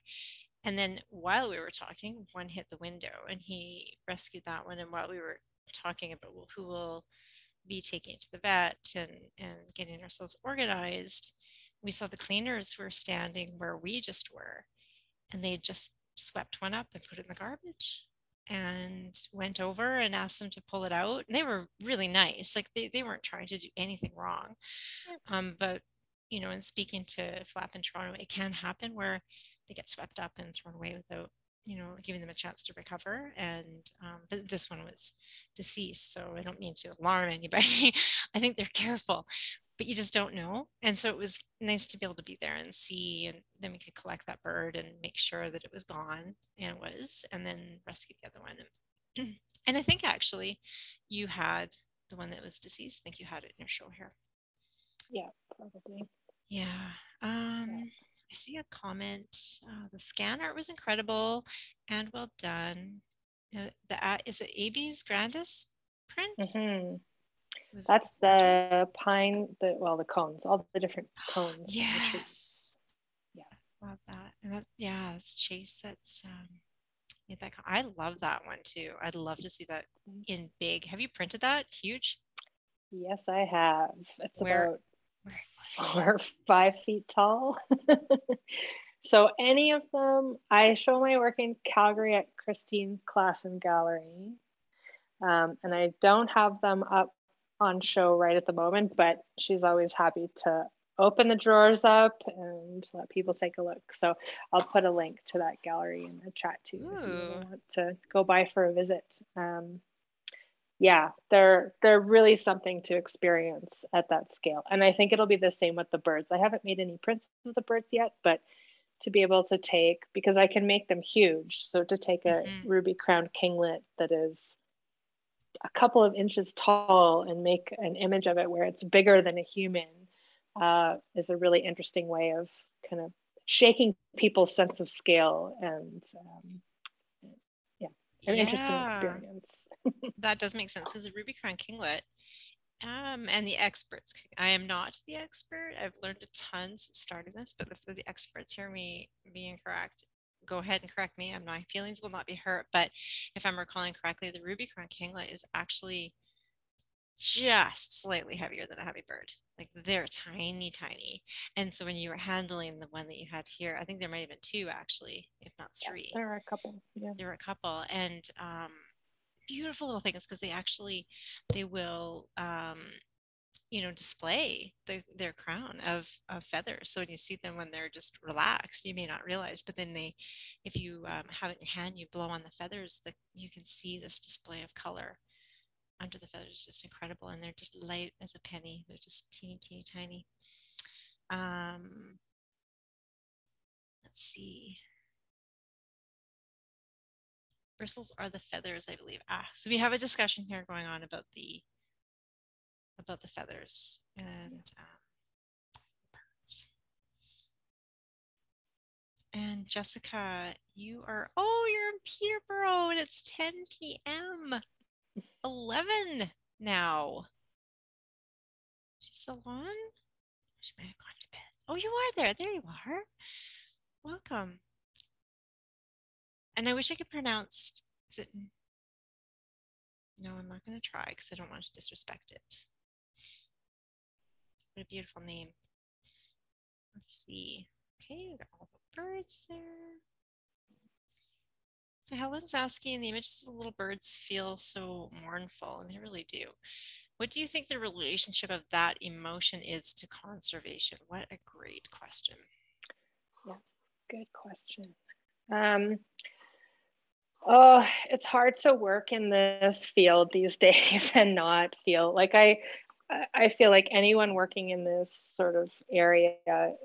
[SPEAKER 1] And then while we were talking, one hit the window and he rescued that one. And while we were talking about well, who will be taking it to the vet and, and getting ourselves organized, we saw the cleaners were standing where we just were. And they just swept one up and put it in the garbage and went over and asked them to pull it out. And they were really nice. Like they, they weren't trying to do anything wrong. Um, but, you know, in speaking to Flap in Toronto, it can happen where they get swept up and thrown away without, you know, giving them a chance to recover. And, um, but this one was deceased. So I don't mean to alarm anybody. *laughs* I think they're careful, but you just don't know. And so it was nice to be able to be there and see, and then we could collect that bird and make sure that it was gone, and it was, and then rescue the other one. And, *clears throat* and I think actually, you had the one that was deceased. I think you had it in your show here.
[SPEAKER 2] Yeah, probably.
[SPEAKER 1] Yeah. Um, yeah. I see a comment. Uh, the scan art was incredible and well done. The, the uh, is it Abies grandis print?
[SPEAKER 2] Mm-hmm. That's the pine, the well, the cones, all the different cones.
[SPEAKER 1] Yes. Yeah. Love that. And that, yeah, it's Chase that's um made that. I love that one too. I'd love to see that mm-hmm. in big. Have you printed that? Huge?
[SPEAKER 2] Yes, I have. It's
[SPEAKER 1] where,
[SPEAKER 2] about where *laughs* five feet tall. *laughs* so any of them, I show my work in Calgary at Christine Klassen Gallery. Um, and I don't have them up on show right at the moment, but she's always happy to open the drawers up and let people take a look. So I'll put a link to that gallery in the chat too Ooh. if you want to go by for a visit. Um, yeah, they're they're really something to experience at that scale, and I think it'll be the same with the birds. I haven't made any prints of the birds yet, but to be able to take because I can make them huge. So to take a mm-hmm. ruby crowned kinglet that is a couple of inches tall and make an image of it where it's bigger than a human uh, is a really interesting way of kind of shaking people's sense of scale and um, yeah, an yeah. interesting experience. *laughs*
[SPEAKER 1] that does make sense. So the Ruby Crown Kinglet um, and the experts. I am not the expert. I've learned a ton since starting this, but if the experts hear me being correct, go ahead and correct me. I'm, my feelings will not be hurt. But if I'm recalling correctly, the ruby crown kinglet is actually just slightly heavier than a heavy bird. Like they're tiny, tiny. And so when you were handling the one that you had here, I think there might have been two actually, if not three.
[SPEAKER 2] Yeah, there are a couple. Yeah.
[SPEAKER 1] There were a couple. And um, beautiful little things because they actually they will um, you know display the, their crown of, of feathers. So when you see them when they're just relaxed you may not realize but then they if you um, have it in your hand you blow on the feathers that you can see this display of color under the feathers. Just incredible and they're just light as a penny. They're just teeny teeny tiny. Um, let's see. Bristles are the feathers i believe. Ah so we have a discussion here going on about the about the feathers and um, birds. And Jessica, you are, oh, you're in Peterborough and it's 10 p.m. 11 now. She's still on? She might have gone to bed. Oh, you are there. There you are. Welcome. And I wish I could pronounce, is it? No, I'm not going to try because I don't want to disrespect it. What a beautiful name. Let's see. Okay, all the birds there. So Helen's asking, the images of the little birds feel so mournful, and they really do. What do you think the relationship of that emotion is to conservation? What a great question.
[SPEAKER 2] Yes. good question. Um, oh, it's hard to work in this field these *laughs* days and not feel like I, I feel like anyone working in this sort of area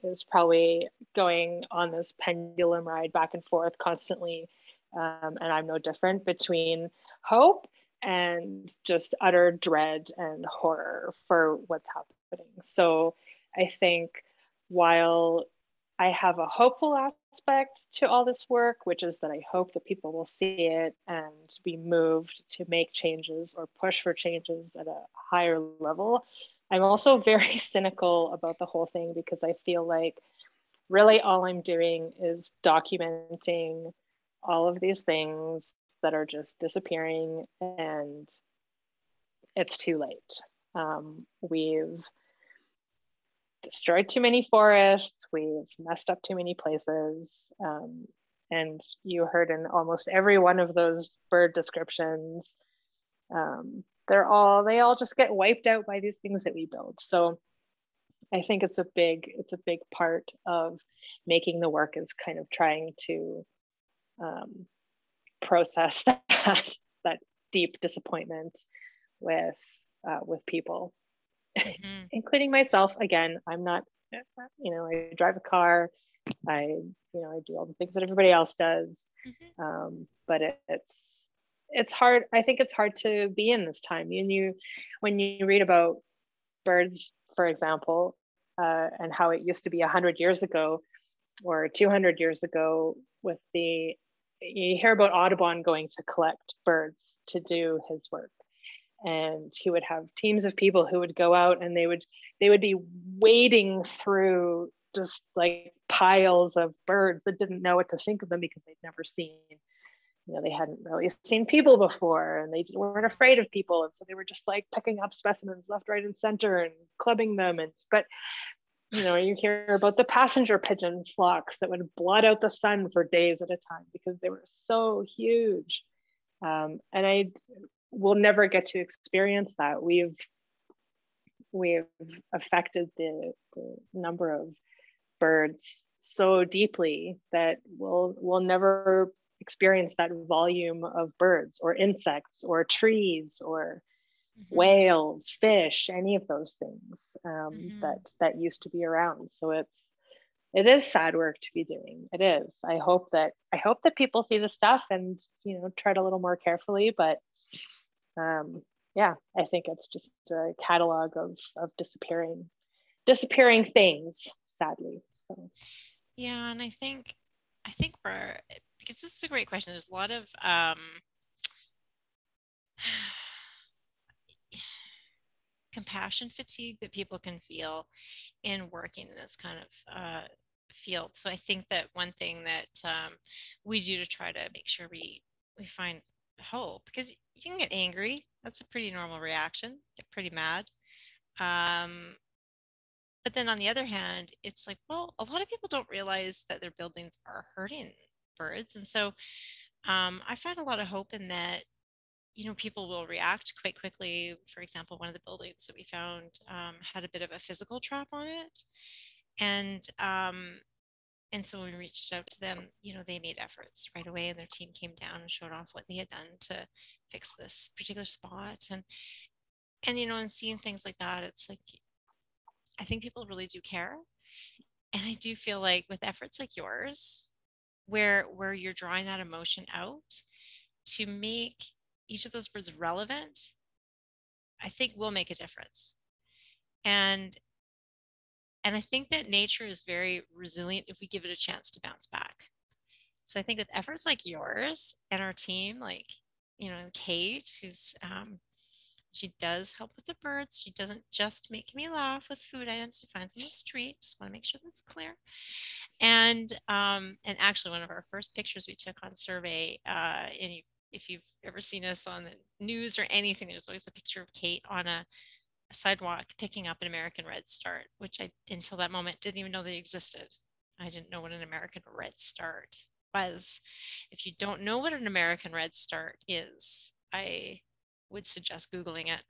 [SPEAKER 2] is probably going on this pendulum ride back and forth constantly. Um, and I'm no different between hope and just utter dread and horror for what's happening. So I think while I have a hopeful aspect to all this work, which is that I hope that people will see it and be moved to make changes or push for changes at a higher level. I'm also *laughs* very cynical about the whole thing because I feel like really all I'm doing is documenting all of these things that are just disappearing and it's too late. Um, we've destroyed too many forests, we've messed up too many places. Um, and you heard in almost every one of those bird descriptions, um, they're all, they all just get wiped out by these things that we build. So I think it's a big, it's a big part of making the work is kind of trying to um, process *laughs* that, that deep disappointment with, uh, with people mm-hmm. *laughs* including myself. Again, I'm not, you know, I drive a car. I, you know, I do all the things that everybody else does. Mm-hmm. Um, but it, it's, it's hard. I think it's hard to be in this time. And you, when you read about birds, for example, uh, and how it used to be 100 years ago or 200 years ago with the you hear about audubon going to collect birds to do his work and he would have teams of people who would go out and they would they would be wading through just like piles of birds that didn't know what to think of them because they'd never seen you know they hadn't really seen people before and they weren't afraid of people. And so they were just like picking up specimens left right and center and clubbing them. And but you know you hear about the passenger pigeon flocks that would blot out the sun for days at a time because they were so huge. Um, and I we'll never get to experience that. We've we've affected the, the number of birds so deeply that we'll we'll never experience that volume of birds or insects or trees or mm-hmm. whales fish any of those things um, mm-hmm. that that used to be around so it's it is sad work to be doing it is i hope that i hope that people see the stuff and you know tread a little more carefully but um, yeah, I think it's just a catalog of of disappearing disappearing things, sadly. So
[SPEAKER 1] yeah, and I think I think for because this is a great question. There's a lot of um, *sighs* compassion fatigue that people can feel in working in this kind of uh, field. So I think that one thing that um, we do to try to make sure we we find hope because you can get angry. That's a pretty normal reaction. Get pretty mad. Um, but then on the other hand, it's like, well, a lot of people don't realize that their buildings are hurting birds, and so um, I find a lot of hope in that. You know, people will react quite quickly. For example, one of the buildings that we found um, had a bit of a physical trap on it, and um, and so when we reached out to them, you know, they made efforts right away and their team came down and showed off what they had done to fix this particular spot. And, and, you know, and seeing things like that, it's like, I think people really do care. And I do feel like with efforts like yours, where, where you're drawing that emotion out to make each of those birds relevant, I think will make a difference. And and I think that nature is very resilient if we give it a chance to bounce back. So I think with efforts like yours and our team, like, you know, Kate, who's, um, she does help with the birds. She doesn't just make me laugh with food items she finds on the street. Just want to make sure that's clear. And um, and actually, one of our first pictures we took on survey, uh, and if you've ever seen us on the news or anything, there's always a picture of Kate on a sidewalk picking up an American Redstart, which I, until that moment, didn't even know they existed. I didn't know what an American Redstart was. If you don't know what an American Redstart is, I would suggest Googling it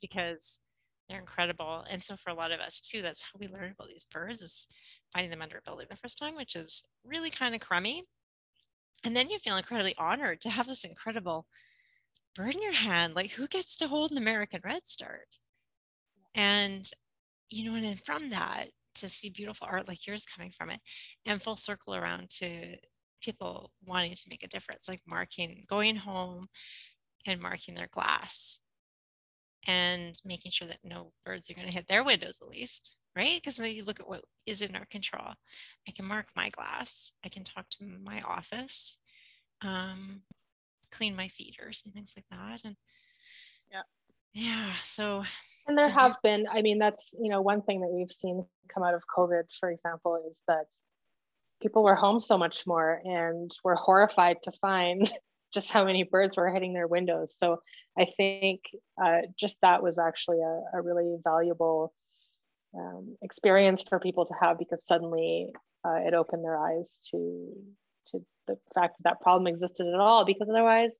[SPEAKER 1] because they're incredible. And so for a lot of us too, that's how we learn about these birds is finding them under a building the first time, which is really kind of crummy. And then you feel incredibly honored to have this incredible bird in your hand. Like, who gets to hold an American redstart? And, you know, and then from that, to see beautiful art like yours coming from it and full circle around to people wanting to make a difference, like marking, going home and marking their glass and making sure that no birds are going to hit their windows at least, right? Because then you look at what is in our control. I can mark my glass, I can talk to my office, um, clean my feeders and things like that. And
[SPEAKER 2] yeah,
[SPEAKER 1] yeah. So,
[SPEAKER 2] and there have do- been, I mean, that's, you know, one thing that we've seen come out of COVID, for example, is that people were home so much more and were horrified to find *laughs* just how many birds were hitting their windows. So I think uh, just that was actually a, a really valuable um, experience for people to have because suddenly uh, it opened their eyes to to the fact that that problem existed at all because otherwise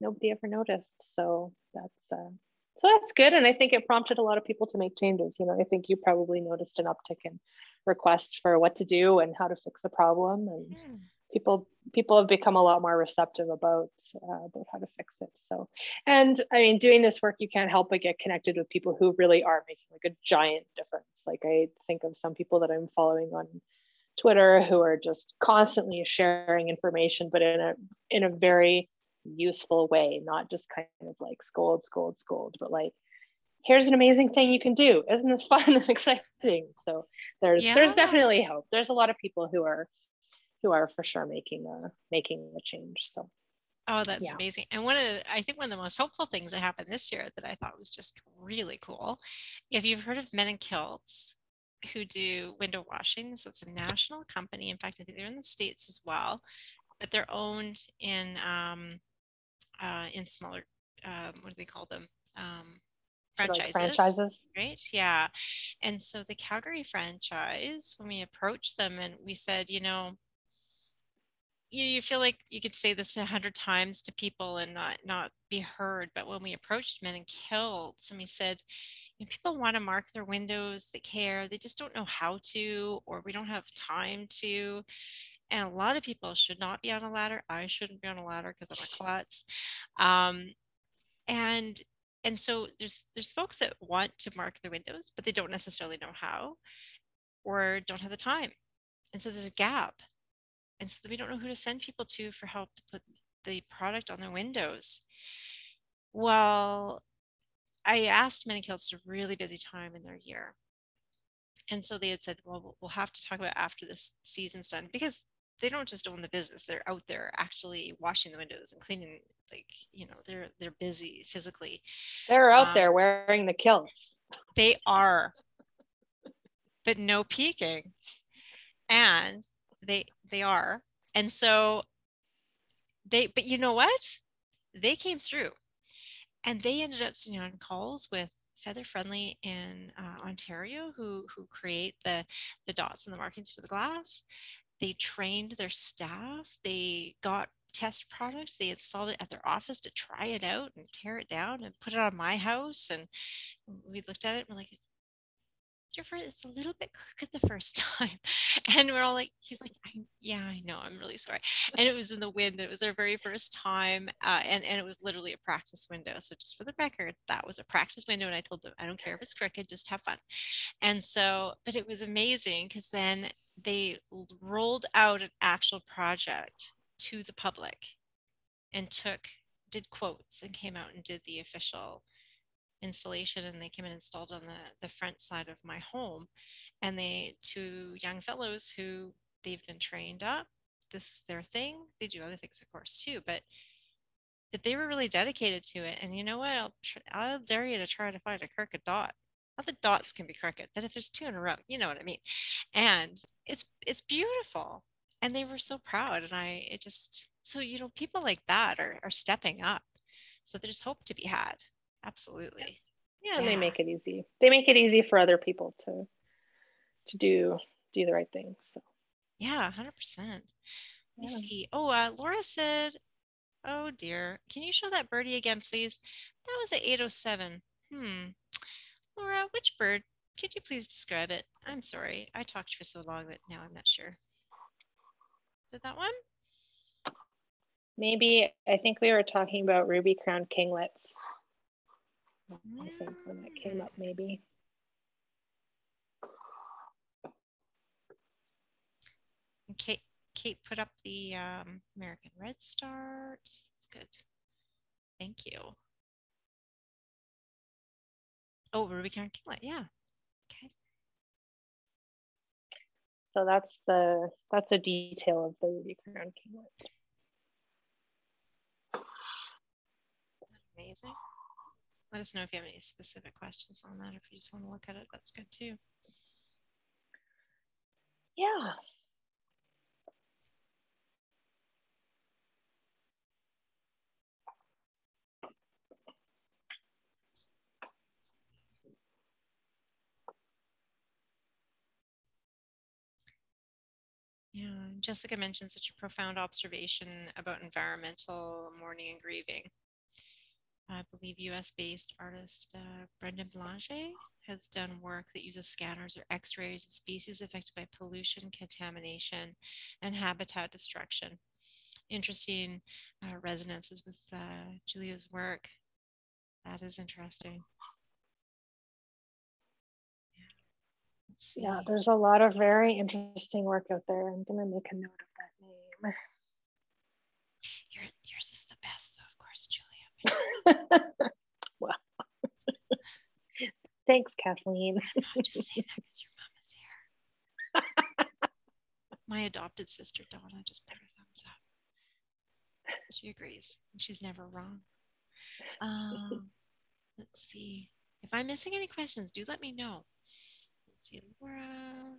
[SPEAKER 2] nobody ever noticed. So that's uh, so that's good, and I think it prompted a lot of people to make changes. You know, I think you probably noticed an uptick in requests for what to do and how to fix the problem, and mm people people have become a lot more receptive about uh, about how to fix it. So and i mean doing this work you can't help but get connected with people who really are making like a giant difference. Like i think of some people that i'm following on twitter who are just constantly sharing information but in a in a very useful way not just kind of like scold scold scold but like here's an amazing thing you can do isn't this *laughs* fun and exciting so there's yeah. there's definitely hope there's a lot of people who are who are for sure making a making a change. So
[SPEAKER 1] Oh, that's yeah. amazing. And one of the, I think one of the most hopeful things that happened this year that I thought was just really cool. If you've heard of Men in Kilts, who do window washing, so it's a national company. In fact, I think they're in the states as well, but they're owned in um, uh, in smaller. Um, what do they call them? Um, franchises, like franchises, right? Yeah. And so the Calgary franchise, when we approached them and we said, you know, you, you feel like you could say this a hundred times to people and not not be heard. But when we approached Men in Kilts and we said, people want to mark their windows, they care, they just don't know how to, or we don't have time to. And a lot of people should not be on a ladder. I shouldn't be on a ladder because I'm a klutz. Um, and and so there's there's folks that want to mark their windows, but they don't necessarily know how, or don't have the time. And so there's a gap and so we don't know who to send people to for help to put the product on their windows. Well, I asked Men in Kilts a really busy time in their year. And so they had said, well, we'll have to talk about after this season's done because they don't just own the business. They're out there actually washing the windows and cleaning, like, you know, they're they're busy physically.
[SPEAKER 2] They're out um, there wearing the kilts.
[SPEAKER 1] They are. but no peeking. And they they are and so they but you know what they came through and they ended up sitting on calls with feather friendly in uh, ontario who who create the the dots and the markings for the glass. They trained their staff. They got test products they installed it at their office to try it out and tear it down and put it on my house. And we looked at it and we're like your first, it's a little bit crooked the first *laughs* time. And we're all like, he's like, I, yeah, I know, I'm really sorry. And it was in the wind. It was their very first time. Uh, and, and it was literally a practice window. So just for the record, that was a practice window. And I told them, I don't care if it's crooked, just have fun. And so, but it was amazing because then they rolled out an actual project to the public and took, did quotes and came out and did the official installation and they came and installed on the, the front side of my home. And they, two young fellows who they've been trained up, this is their thing. They do other things, of course, too, but that they were really dedicated to it. And you know what? I'll, I'll dare you to try to find a crooked dot. Not the dots can be crooked, but if there's two in a row, you know what I mean. And it's it's beautiful. And they were so proud. And I it just so you know, people like that are are stepping up. So there's hope to be had absolutely
[SPEAKER 2] yeah, yeah. they make it easy they make it easy for other people to to do do the right thing so
[SPEAKER 1] yeah 100% let me yeah. see oh uh, laura said oh dear can you show that birdie again please that was at 807 hmm laura which bird could you please describe it? I'm sorry. I talked for so long that now I'm not sure. Did that one?
[SPEAKER 2] Maybe, I think we were talking about ruby crown kinglets. I think when that came up, maybe.
[SPEAKER 1] Kate, Kate put up the um, American Redstart. That's good. Thank you. Oh, Ruby Crown Kinglet, yeah. Okay.
[SPEAKER 2] So that's the that's a detail of the Ruby Crown Kinglet.
[SPEAKER 1] Amazing. Let us know if you have any specific questions on that. If you just want to look at it, that's good too.
[SPEAKER 2] Yeah.
[SPEAKER 1] Yeah, Jessica mentioned such a profound observation about environmental mourning and grieving. I believe US based artist uh, Brandon Ballengée has done work that uses scanners or x rays of species affected by pollution, contamination, and habitat destruction. Interesting uh, resonances with uh, Julya's work. That is interesting.
[SPEAKER 2] Yeah, there's a lot of very interesting work out there. I'm going to make a note of that name. *laughs*
[SPEAKER 1] Your, yours is the best, though, of course, *laughs*
[SPEAKER 2] Well, thanks, Kathleen. *laughs*
[SPEAKER 1] I'm just saying that because your mom is here. *laughs* My adopted sister, Donna, just put her thumbs up. She agrees. She's never wrong. Um, let's see. If I'm missing any questions, do let me know Let's see Laura.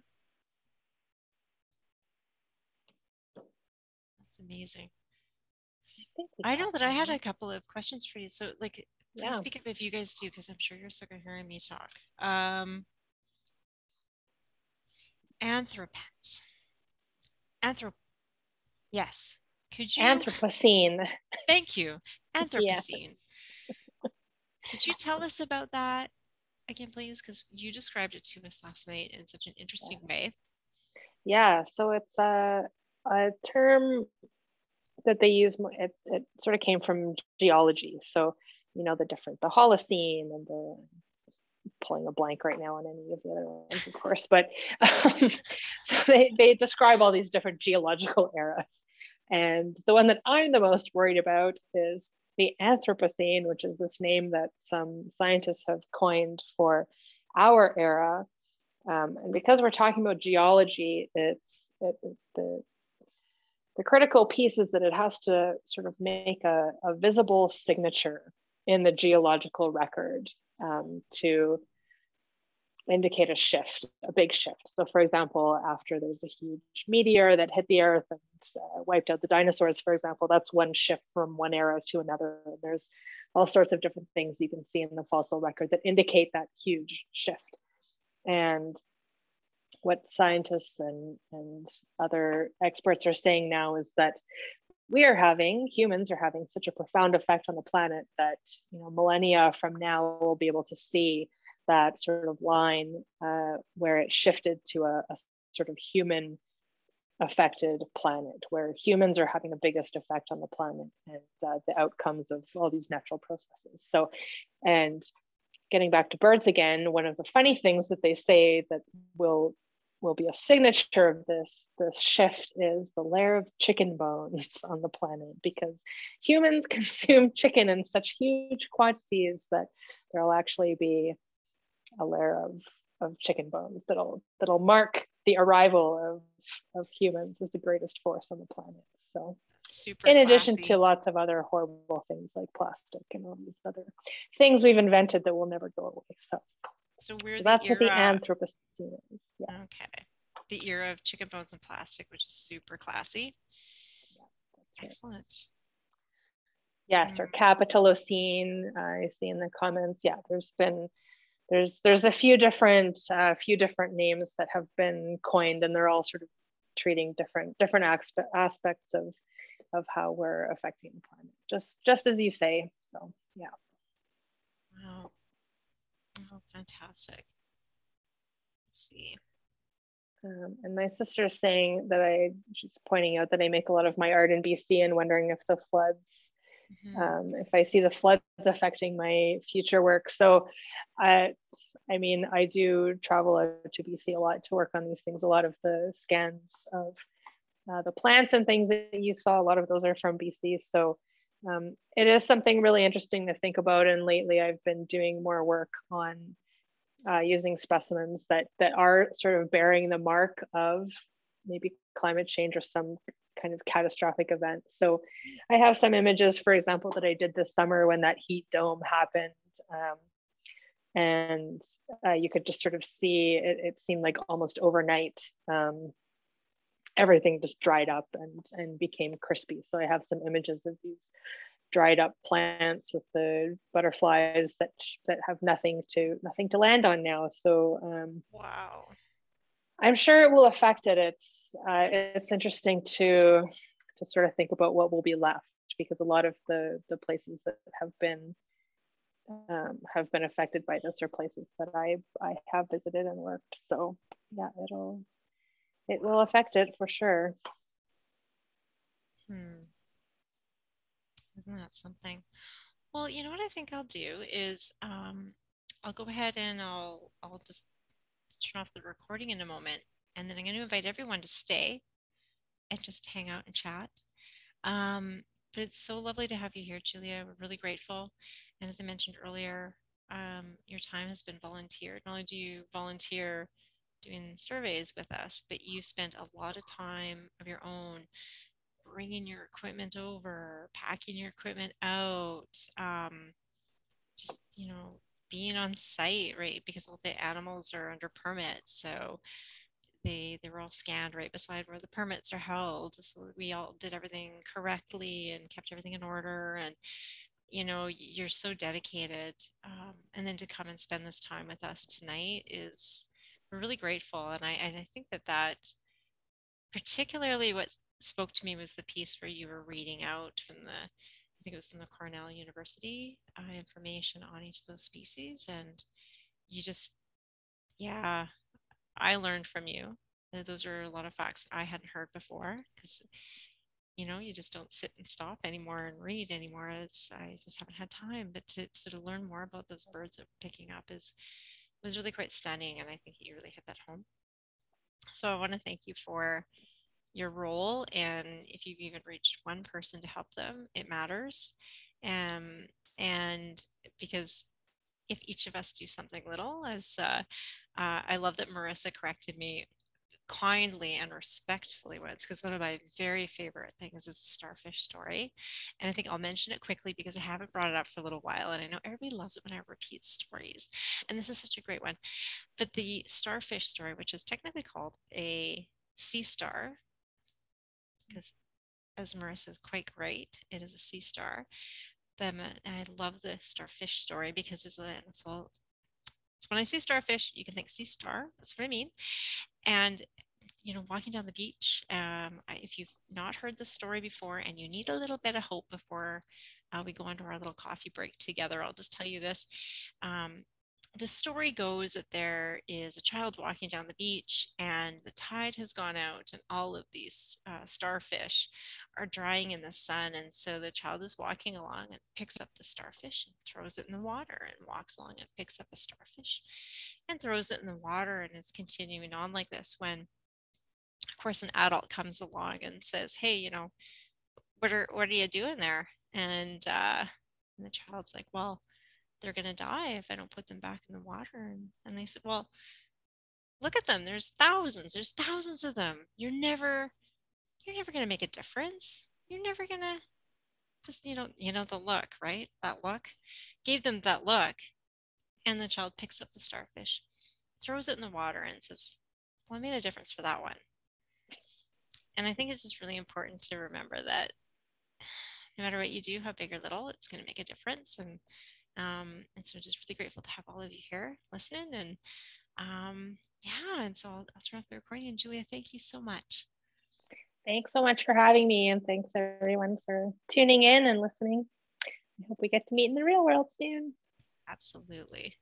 [SPEAKER 1] That's amazing. I, I know that I had a couple of questions for you. So, like, please yeah. speak up if you guys do, because I'm sure you're sick of hearing me talk. Um, anthropets. Anthrop. Yes. Could you?
[SPEAKER 2] Anthropocene.
[SPEAKER 1] Thank you. Anthropocene. yes. Could you tell us about that? again, please? Because you described it to us last night in such an interesting yeah. way.
[SPEAKER 2] Yeah, so it's a, a term that they use, it, it sort of came from geology. So, you know, the different, the Holocene and the, pulling a blank right now on any of the other ones, of course, but um, *laughs* so they, they describe all these different geological eras. And the one that I'm the most worried about is the Anthropocene, which is this name that some scientists have coined for our era. Um, and because we're talking about geology, it's it, the the critical piece is that it has to sort of make a, a visible signature in the geological record um, to indicate a shift, a big shift. So, for example, after there's a huge meteor that hit the Earth and uh, wiped out the dinosaurs, for example, that's one shift from one era to another. And there's all sorts of different things you can see in the fossil record that indicate that huge shift. And what scientists and, and other experts are saying now is that we are having humans are having such a profound effect on the planet that you know millennia from now we'll be able to see that sort of line uh, where it shifted to a, a, sort of human affected planet where humans are having the biggest effect on the planet and uh, the outcomes of all these natural processes. So and getting back to birds again one of the funny things that they say that will will be a signature of this this shift is the layer of chicken bones *laughs* on the planet because humans *laughs* consume chicken in such huge quantities that there'll actually be a layer of, of chicken bones that'll that'll mark the arrival of, of humans as the greatest force on the planet. So
[SPEAKER 1] Super
[SPEAKER 2] in
[SPEAKER 1] classy.
[SPEAKER 2] addition to lots of other horrible things like plastic and all these other things we've invented that will never go away. So,
[SPEAKER 1] so we're
[SPEAKER 2] so that's what the Anthropocene is.
[SPEAKER 1] Yes. Okay. The era of chicken bones and plastic, which is super classy. Yeah, Excellent.
[SPEAKER 2] Yes, or mm. Capitalocene. I see in the comments. Yeah, there's been there's there's a few different uh, few different names that have been coined and they're all sort of treating different different aspe- aspects of of how we're affecting the planet just just as you say so yeah
[SPEAKER 1] wow oh fantastic see.
[SPEAKER 2] Um, and my sister's saying that I, she's pointing out that I make a lot of my art in BC and wondering if the floods, mm-hmm. um, if I see the floods affecting my future work. So, I, I mean, I do travel out to BC a lot to work on these things. A lot of the scans of uh, the plants and things that you saw, a lot of those are from BC. So um, it is something really interesting to think about. And lately I've been doing more work on uh, using specimens that that are sort of bearing the mark of maybe climate change or some kind of catastrophic event. So I have some images, for example, that I did this summer when that heat dome happened. Um, and uh, you could just sort of see it, it seemed like almost overnight um, everything just dried up and and became crispy so i have some images of these dried up plants with the butterflies that that have nothing to nothing to land on now. So um,
[SPEAKER 1] wow,
[SPEAKER 2] I'm sure it will affect it. It's uh, it's interesting to to sort of think about what will be left because a lot of the the places that have been um, have been affected by this are places that I I have visited and worked. So yeah, it'll it will affect it for sure.
[SPEAKER 1] Hmm. Isn't that something? Well, you know what I think I'll do is um, I'll go ahead and I'll I'll just turn off the recording in a moment, and then I'm going to invite everyone to stay and just hang out and chat. Um, but it's so lovely to have you here, Julya. We're really grateful. And as I mentioned earlier, um, your time has been volunteered. Not only do you volunteer doing surveys with us, but you spent a lot of time of your own bringing your equipment over, packing your equipment out, um, just, you know, being on site, right? Because all the animals are under permits. So they, they were all scanned right beside where the permits are held. So we all did everything correctly and kept everything in order. And, you know, you're so dedicated. Um, and then to come and spend this time with us tonight is, we're really grateful. And I, and I think that that, particularly what spoke to me was the piece where you were reading out from the, I think it was from the Cornell University, uh, information on each of those species. And you just, yeah, I learned from you. Those are a lot of facts I hadn't heard before because, you know, you just don't sit and stop anymore and read anymore as I just haven't had time. But to sort of learn more about those birds that we're picking up is was really quite stunning. And I think you really hit that home. So I want to thank you for your role and if you've even reached one person to help them it matters. Um, and because if each of us do something little as uh, uh, i love that marissa corrected me kindly and respectfully once because one of my very favorite things is the starfish story. And i think i'll mention it quickly because i haven't brought it up for a little while and i know everybody loves it when i repeat stories. And this is such a great one. But the starfish story which is technically called a sea star because as Marissa is quite right, it is a sea star. But I love the starfish story because it's, it's all when I see starfish, you can think sea star. That's what I mean. And you know, walking down the beach, um, I, if you've not heard the story before and you need a little bit of hope before uh, we go on to our little coffee break together, I'll just tell you this. Um, the story goes that there is a child walking down the beach and the tide has gone out and all of these uh, starfish are drying in the sun and so the child is walking along and picks up the starfish and throws it in the water and walks along and picks up a starfish and throws it in the water and is continuing on like this when of course an adult comes along and says hey you know what are what are you doing there? And uh and the child's like well they're going to die if I don't put them back in the water. And, they said, well, look at them. There's thousands. There's thousands of them. You're never, you're never going to make a difference. You're never going to just, you know, you know, the look, right? That look gave them that look. And the child picks up the starfish, throws it in the water and says, well, I made a difference for that one. And I think it's just really important to remember that no matter what you do, how big or little, it's going to make a difference. And um, and so just really grateful to have all of you here listening. And um, yeah, and so I'll, I'll turn off the recording. And Julya, thank you so much.
[SPEAKER 2] Thanks so much for having me. And thanks everyone for tuning in and listening. I hope we get to meet in the real world soon.
[SPEAKER 1] Absolutely.